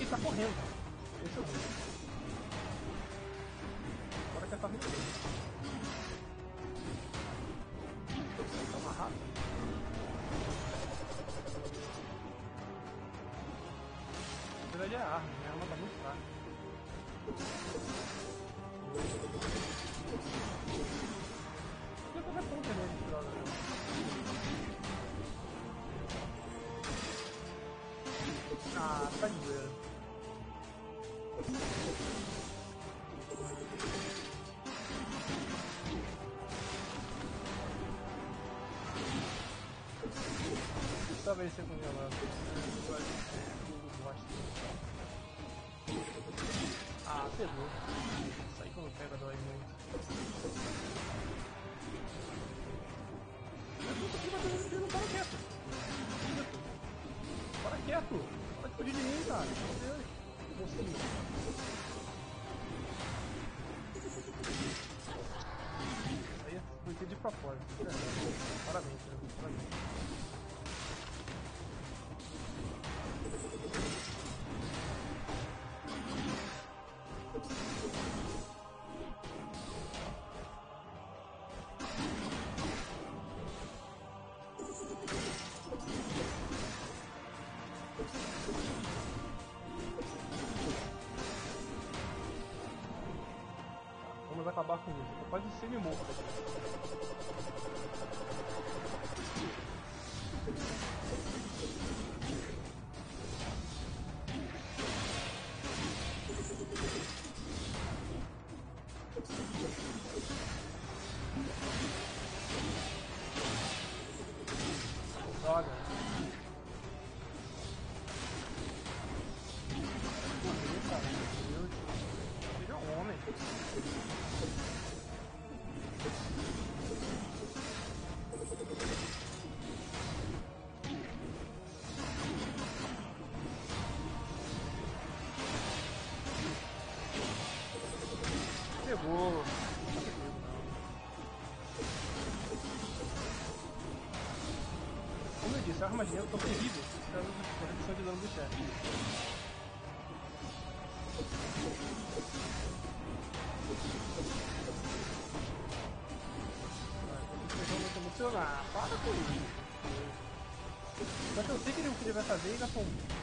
ele tá correndo. Talvez seja acabar com isso. Eu tô quase semi-morto. Droga. Como eu disse, as armas dentro são terríveis causa da redução de dano do chefe. Realmente emocionar. Para com isso. Só que eu sei que ele, o que ele vai fazer e ainda pum.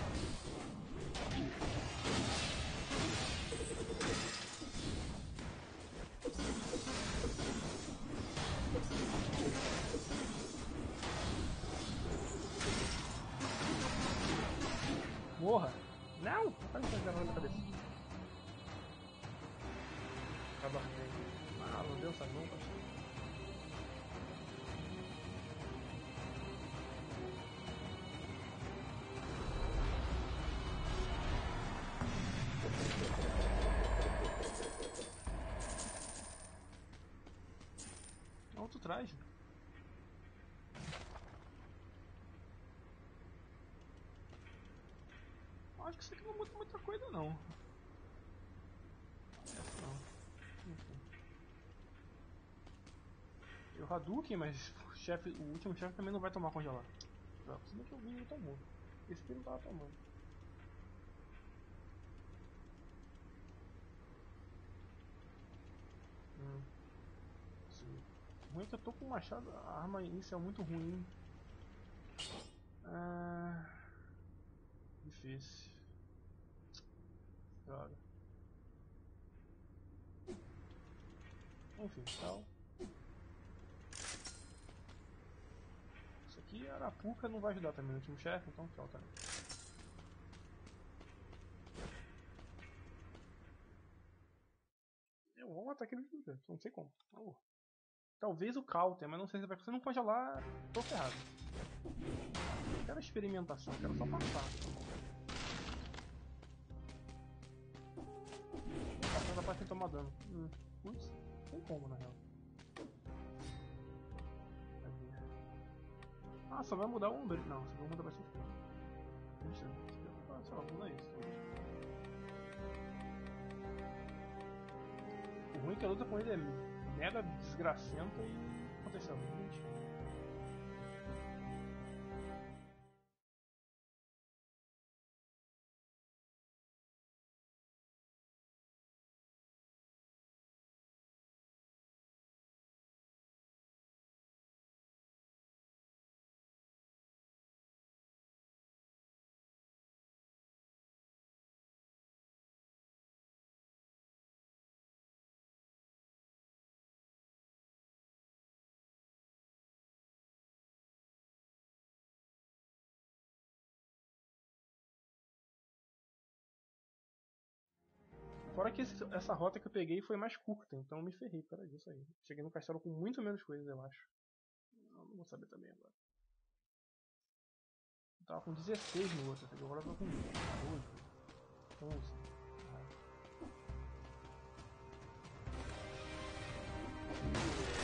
Acho que isso aqui não muda muita coisa não. Essa não. Enfim. Hadouken, mas o, chefe, o último chefe também não vai tomar congelar. Não, se bem que o Vini tomou. Esse aqui não tava tomando. Hum. Sim. O ruim é que eu tô com o machado, a arma inicial é muito ruim. Ah, difícil. Droga. Enfim, tal. Isso aqui, Arapuca não vai ajudar também no último chefe, então tchau também. Eu vou matar aquele não sei como. Oh. Talvez o Counter, mas não sei se vai conseguir. não congelar, tô ferrado. Não quero experimentação, quero só passar. Passando a parte sem tomar dano. Hum, putz, tem como na real. Ah, só vai mudar o ombro. Não, só vai mudar bastante coisa. Não sei. Sei lá, muda isso. O ruim é que a luta com ele é mega desgracenta e aconteceu. Gente. Fora que esse, essa rota que eu peguei foi mais curta, então eu me ferrei para isso aí. Cheguei no castelo com muito menos coisas, eu acho. Não, não vou saber também agora. Eu tava com 16 no outro, agora eu tô com 12, 11. Tá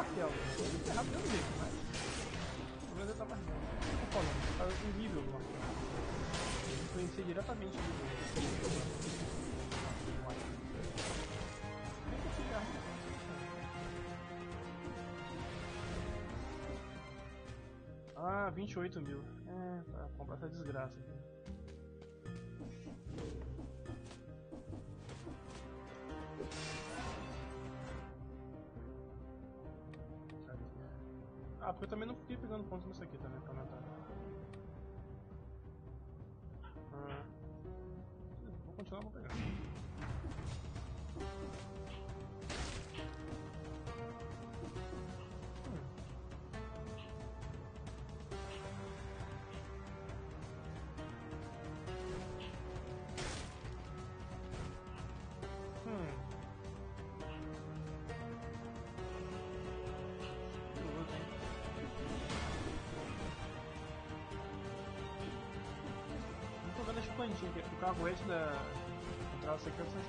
até um próprio martelo. Errado do mesmo jeito, mas. Pelo menos ele tá bom. Tô falando, tá o nível do martelo. Ele influencia diretamente no nível. Ah, 28 mil. É, pra comprar essa desgraça aqui. Ah, porque eu também não fiquei pegando pontos nisso aqui também, pra aumentar. Ah. Vou continuar, vou pegar. Plantinhas, o carroete da central secreta são as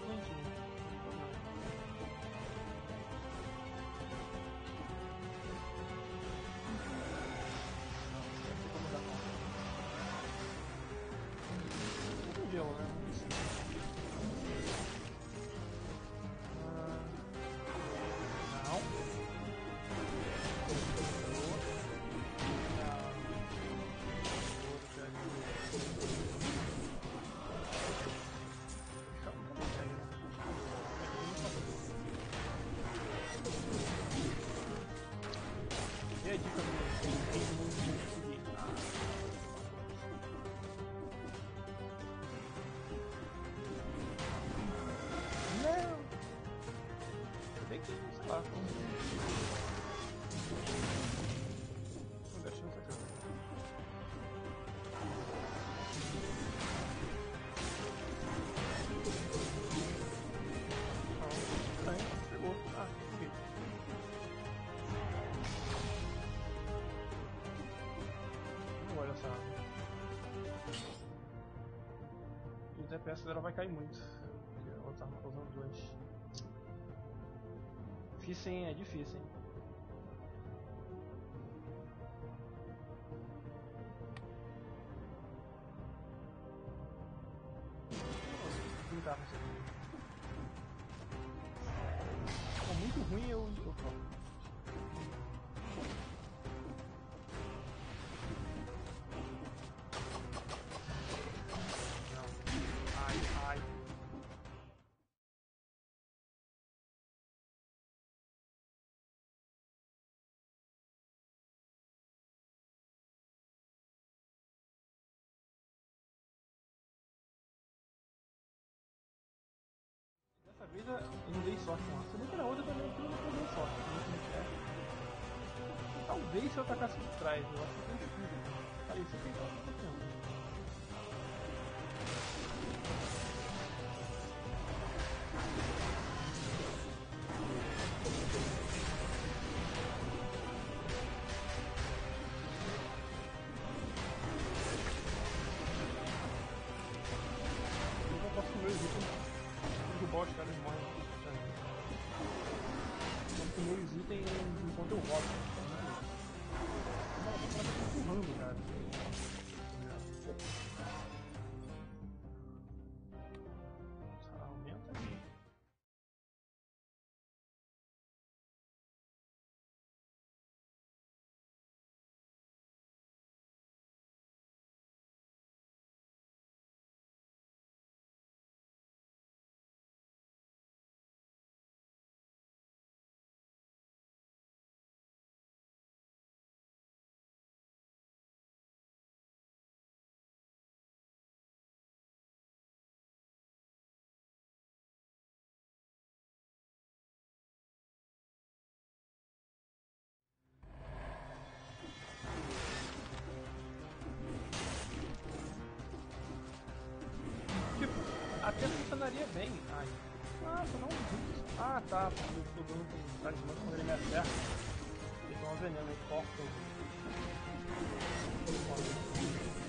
FPS dela vai cair muito. Porque a outra arma tá usando duas. Difícil, hein? É difícil, hein? Vez eu não dei sorte com essa. Se na outra também eu não dei sorte. Talvez se eu atacasse por trás, eu acho que eu tenho tudo. Aí, você tem que funcionaria bem. Ai. Ah, só não Ah, tá. Eu tô dando com talismã quando ele me acerta. Ele toma veneno, ele corta aquele mesmo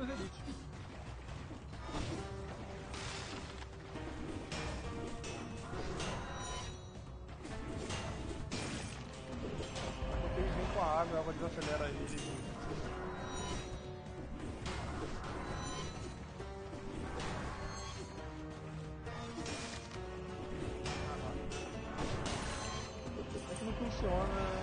dos Elite. Porque eles com a água, a água desacelera ele. É que não funciona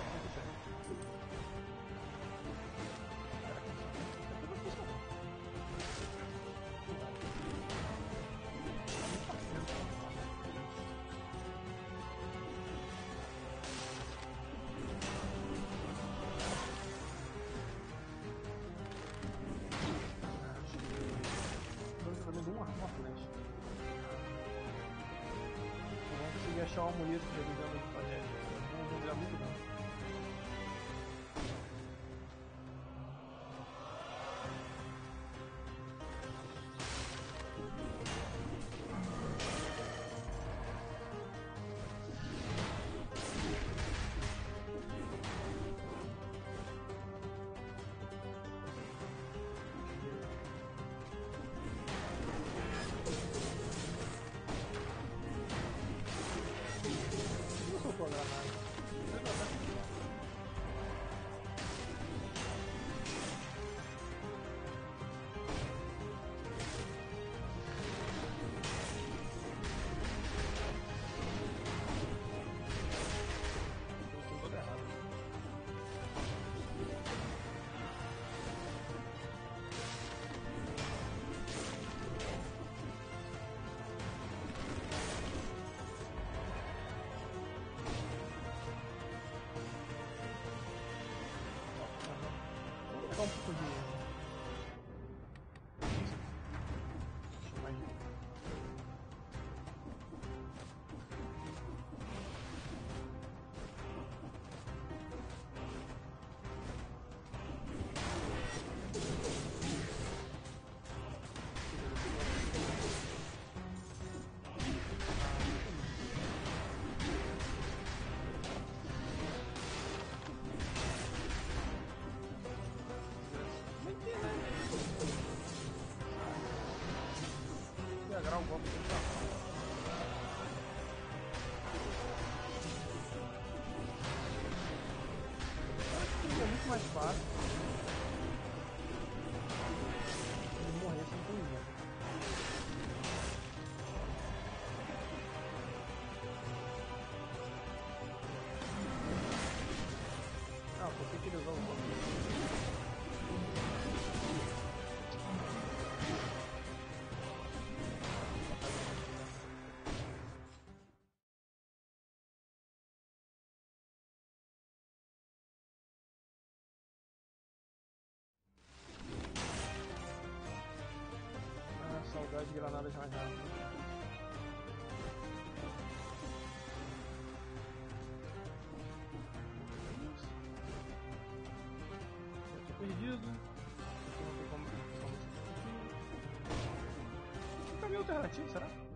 Eu não consegui un poco o golpe dele pra. É muito mais fácil. de granadas mais rápido. perdido. Não tem como. Não tem caminho alternativo, será?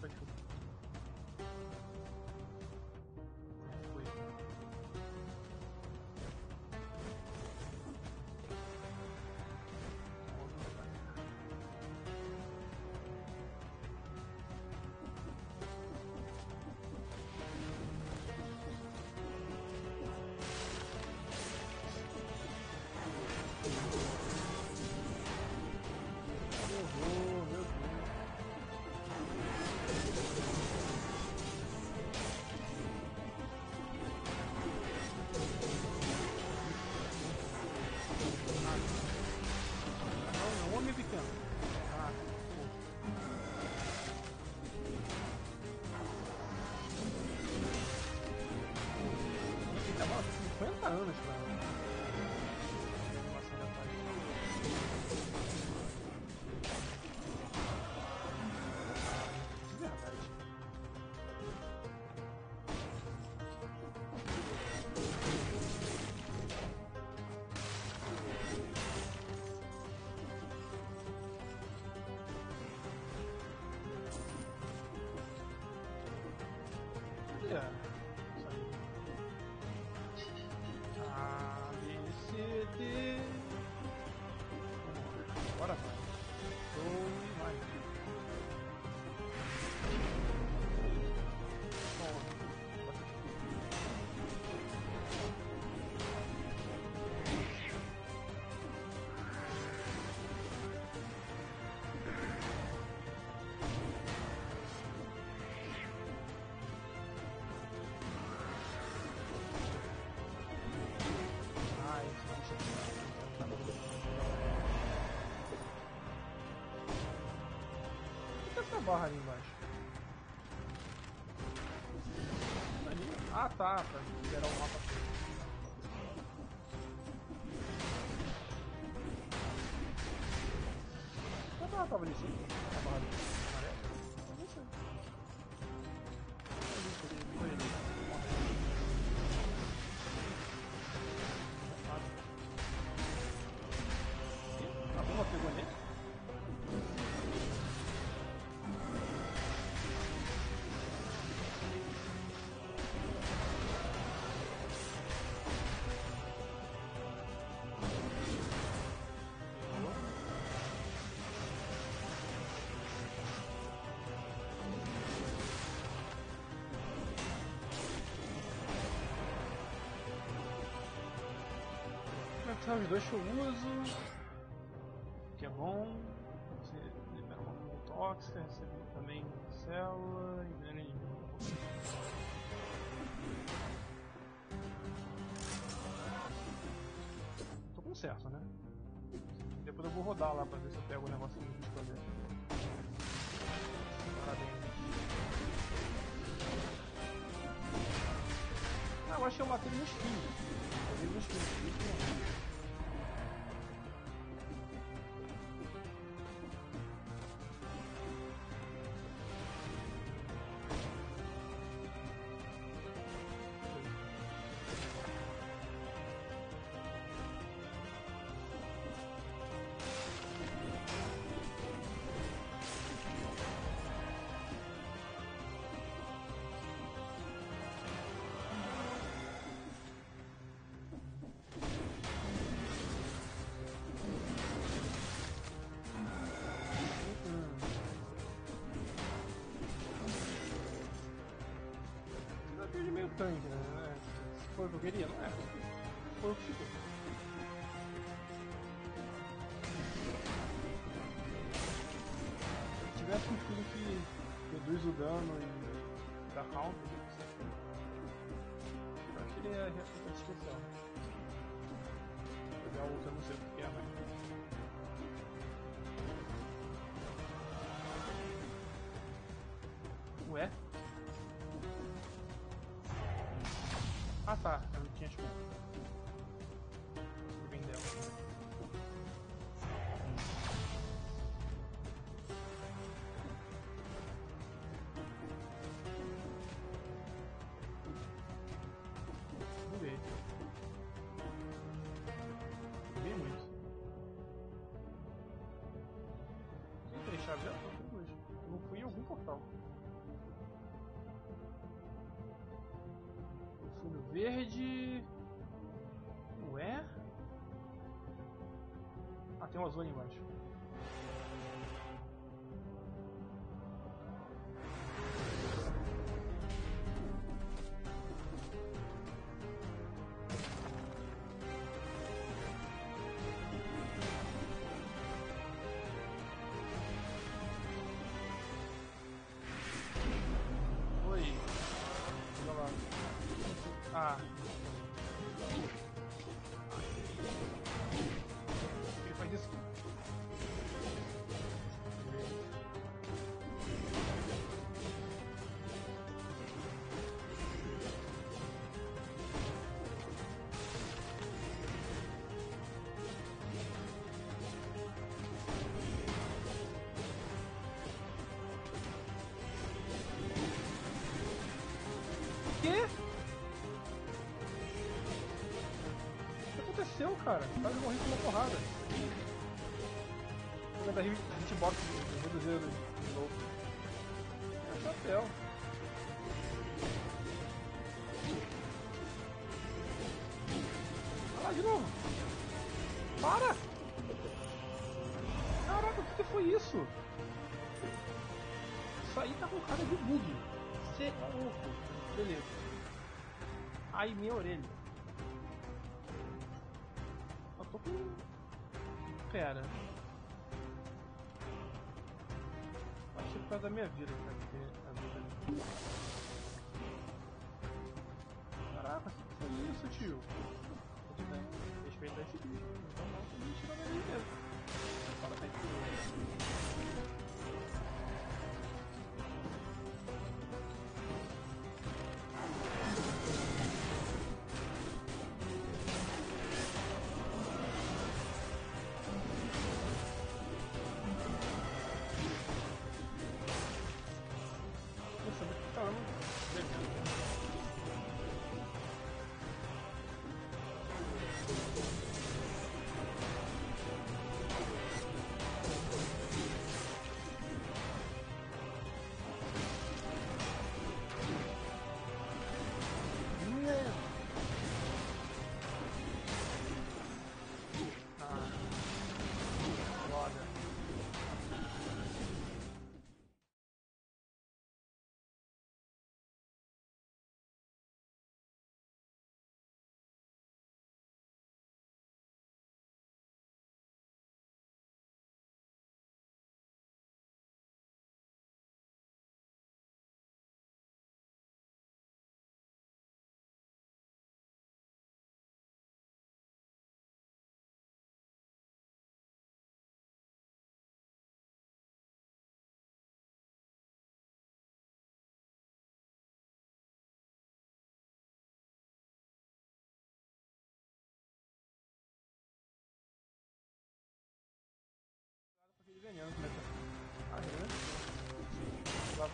不成。honestly. barra ali embaixo. Ali? Ah tá, pra liberar o mapa. Quanto ela tava ali? Sim? são os dois que eu uso. Que é bom. Você libera uma mão tóxica, recebe também célula e veneno. É Tô com certo, né? Depois eu vou rodar lá pra ver se eu pego o negócio que eu quis fazer. Parabéns. Ah, eu acho que eu matei no espinho. Eu matei no espinho. De meio tanque, né? Se for o que eu queria, não é? Foi o que ficou. Se tivesse um filho que reduz o dano e dá counter, eu acho que ele ia resolver a descrição. Pegar outra, não sei 500 bem muito. bem três? Não, duas. Não fui em algum portal. verde Ah, tem um azul ali embaixo. Oi. Cara? Quase morri com uma porrada. Vou tentar hitbox reduzir de novo. É chapéu. Olha lá de novo. Para! Caraca, o que foi isso? Isso aí tá com cara de bug. Você é louco. Beleza. Ai, minha orelha. Causa da minha vida, cara. Porque a vida. Caraca, que foi isso, tio? Tudo bem, respeita bicho. Então não, tem bicho na minha mesmo. ganhando, né? É? Lá.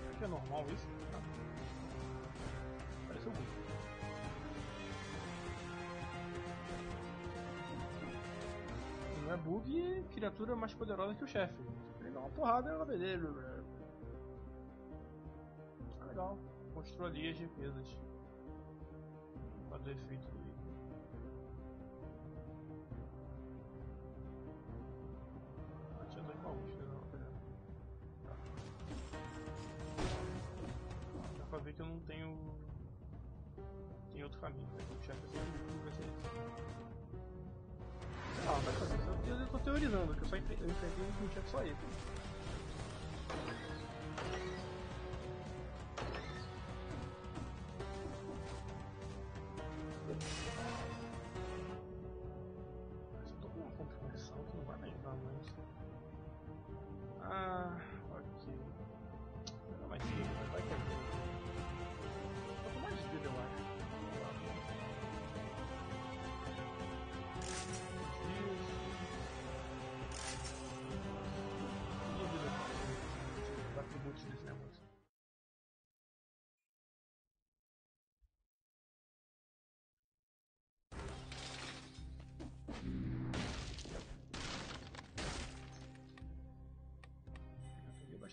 Será que é normal isso? Não. Parece um bicho. Não é bug criatura mais poderosa que o chefe. Ele dá uma porrada é e ela né? Tá Legal. Mostrou ali as defesas. Fazer efeito pra ver que eu não tenho. Tem outro caminho. né? O chefe sempre vai ser esse. Vai fazer. Eu, tô teorizando, que eu só enfrentei um chefe só ele.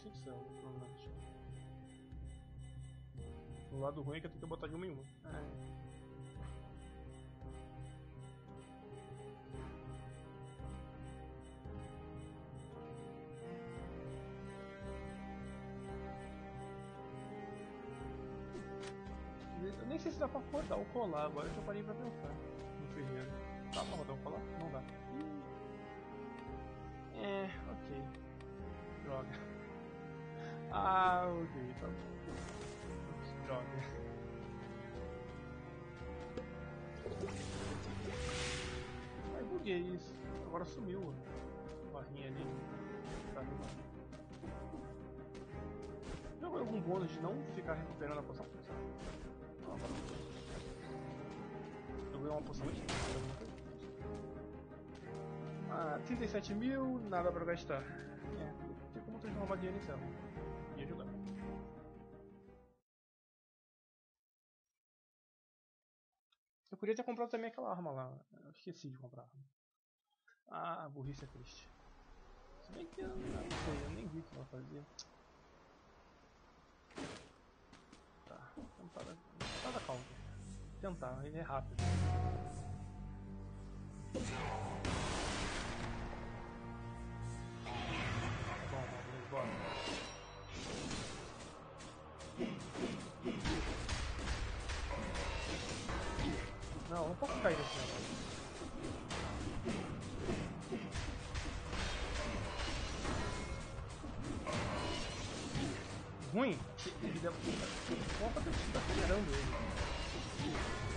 Provavelmente. O lado ruim é que eu tenho que botar de uma em uma. É. Eu nem sei se dá pra rodar o colar agora eu parei pra pensar ok, tá bom. Droga. Ai, buguei isso. Agora sumiu a barrinha ali. Tá no Jogo algum bônus de não ficar recuperando a poção? Não, agora não. Eu ganhei uma poção coisa? Ah, 37 mil, nada pra gastar. É, tem como transformar dinheiro em céu. Podia ter comprado também aquela arma lá. Eu esqueci de comprar. Ah, a burrice é triste. Se bem que eu não sei, eu nem vi o que ela fazia. Tá, tentar dar, tentar dar counter. Tentar, ele é rápido. Bom, vamos embora. Posso cair nesse negócio. Ruim? Ele deu. Isso, tá acelerando ele.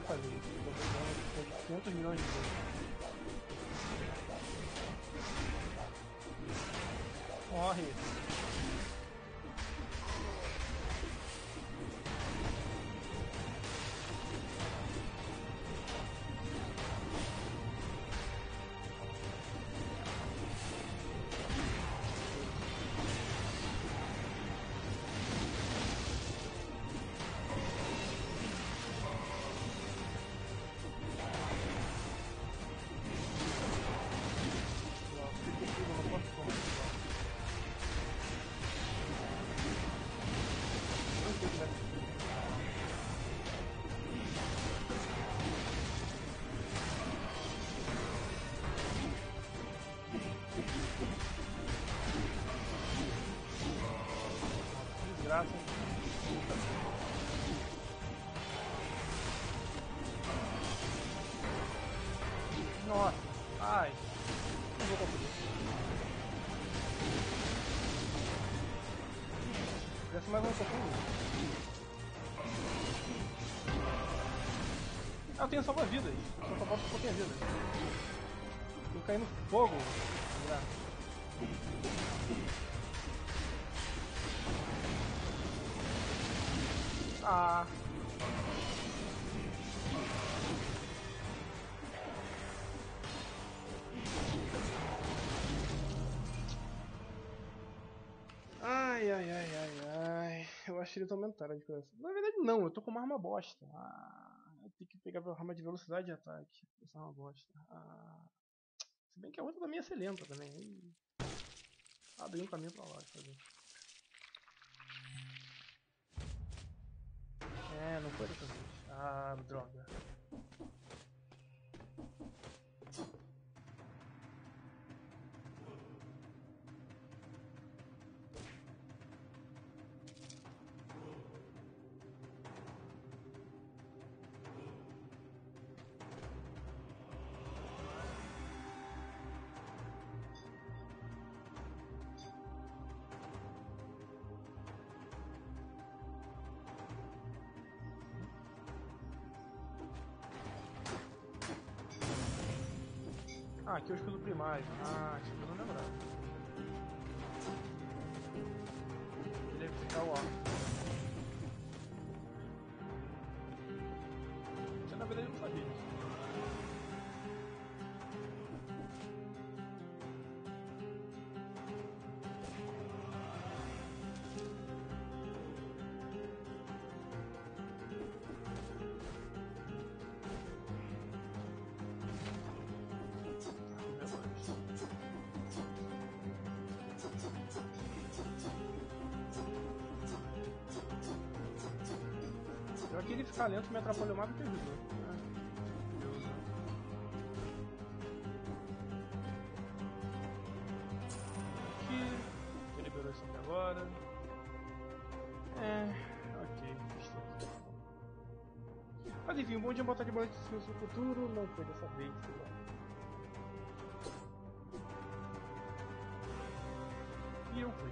Fazer isso. Eu tô ganhando 500 milhões de vezes. Morre! Ah, eu tenho salva-vidas. Só eu posso um pouquinho vida. Eu caí no fogo. Ah. Ai, ai, ai, ai, ai. Eu achei que eles aumentaram a diferença. Na verdade, não. Eu tô com uma arma bosta. Ah, tenho que pegar a arma de velocidade de ataque. Essa é uma bosta. Ah, se bem que a outra também ia ser lenta também. Abri um caminho pra lá. Fazer. É, não foi dessa vez. Ah, droga. Ah, aqui é o escudo primário. Ah, isso eu não lembrava. Ele ficar o arco. Pior que ele ficar lento me atrapalhou mais do que ajudou. Aqui. Ele liberou isso aqui agora. É. Ok. Mas enfim, um bom dia botar de bola no seu futuro. Não foi dessa vez. E eu fui.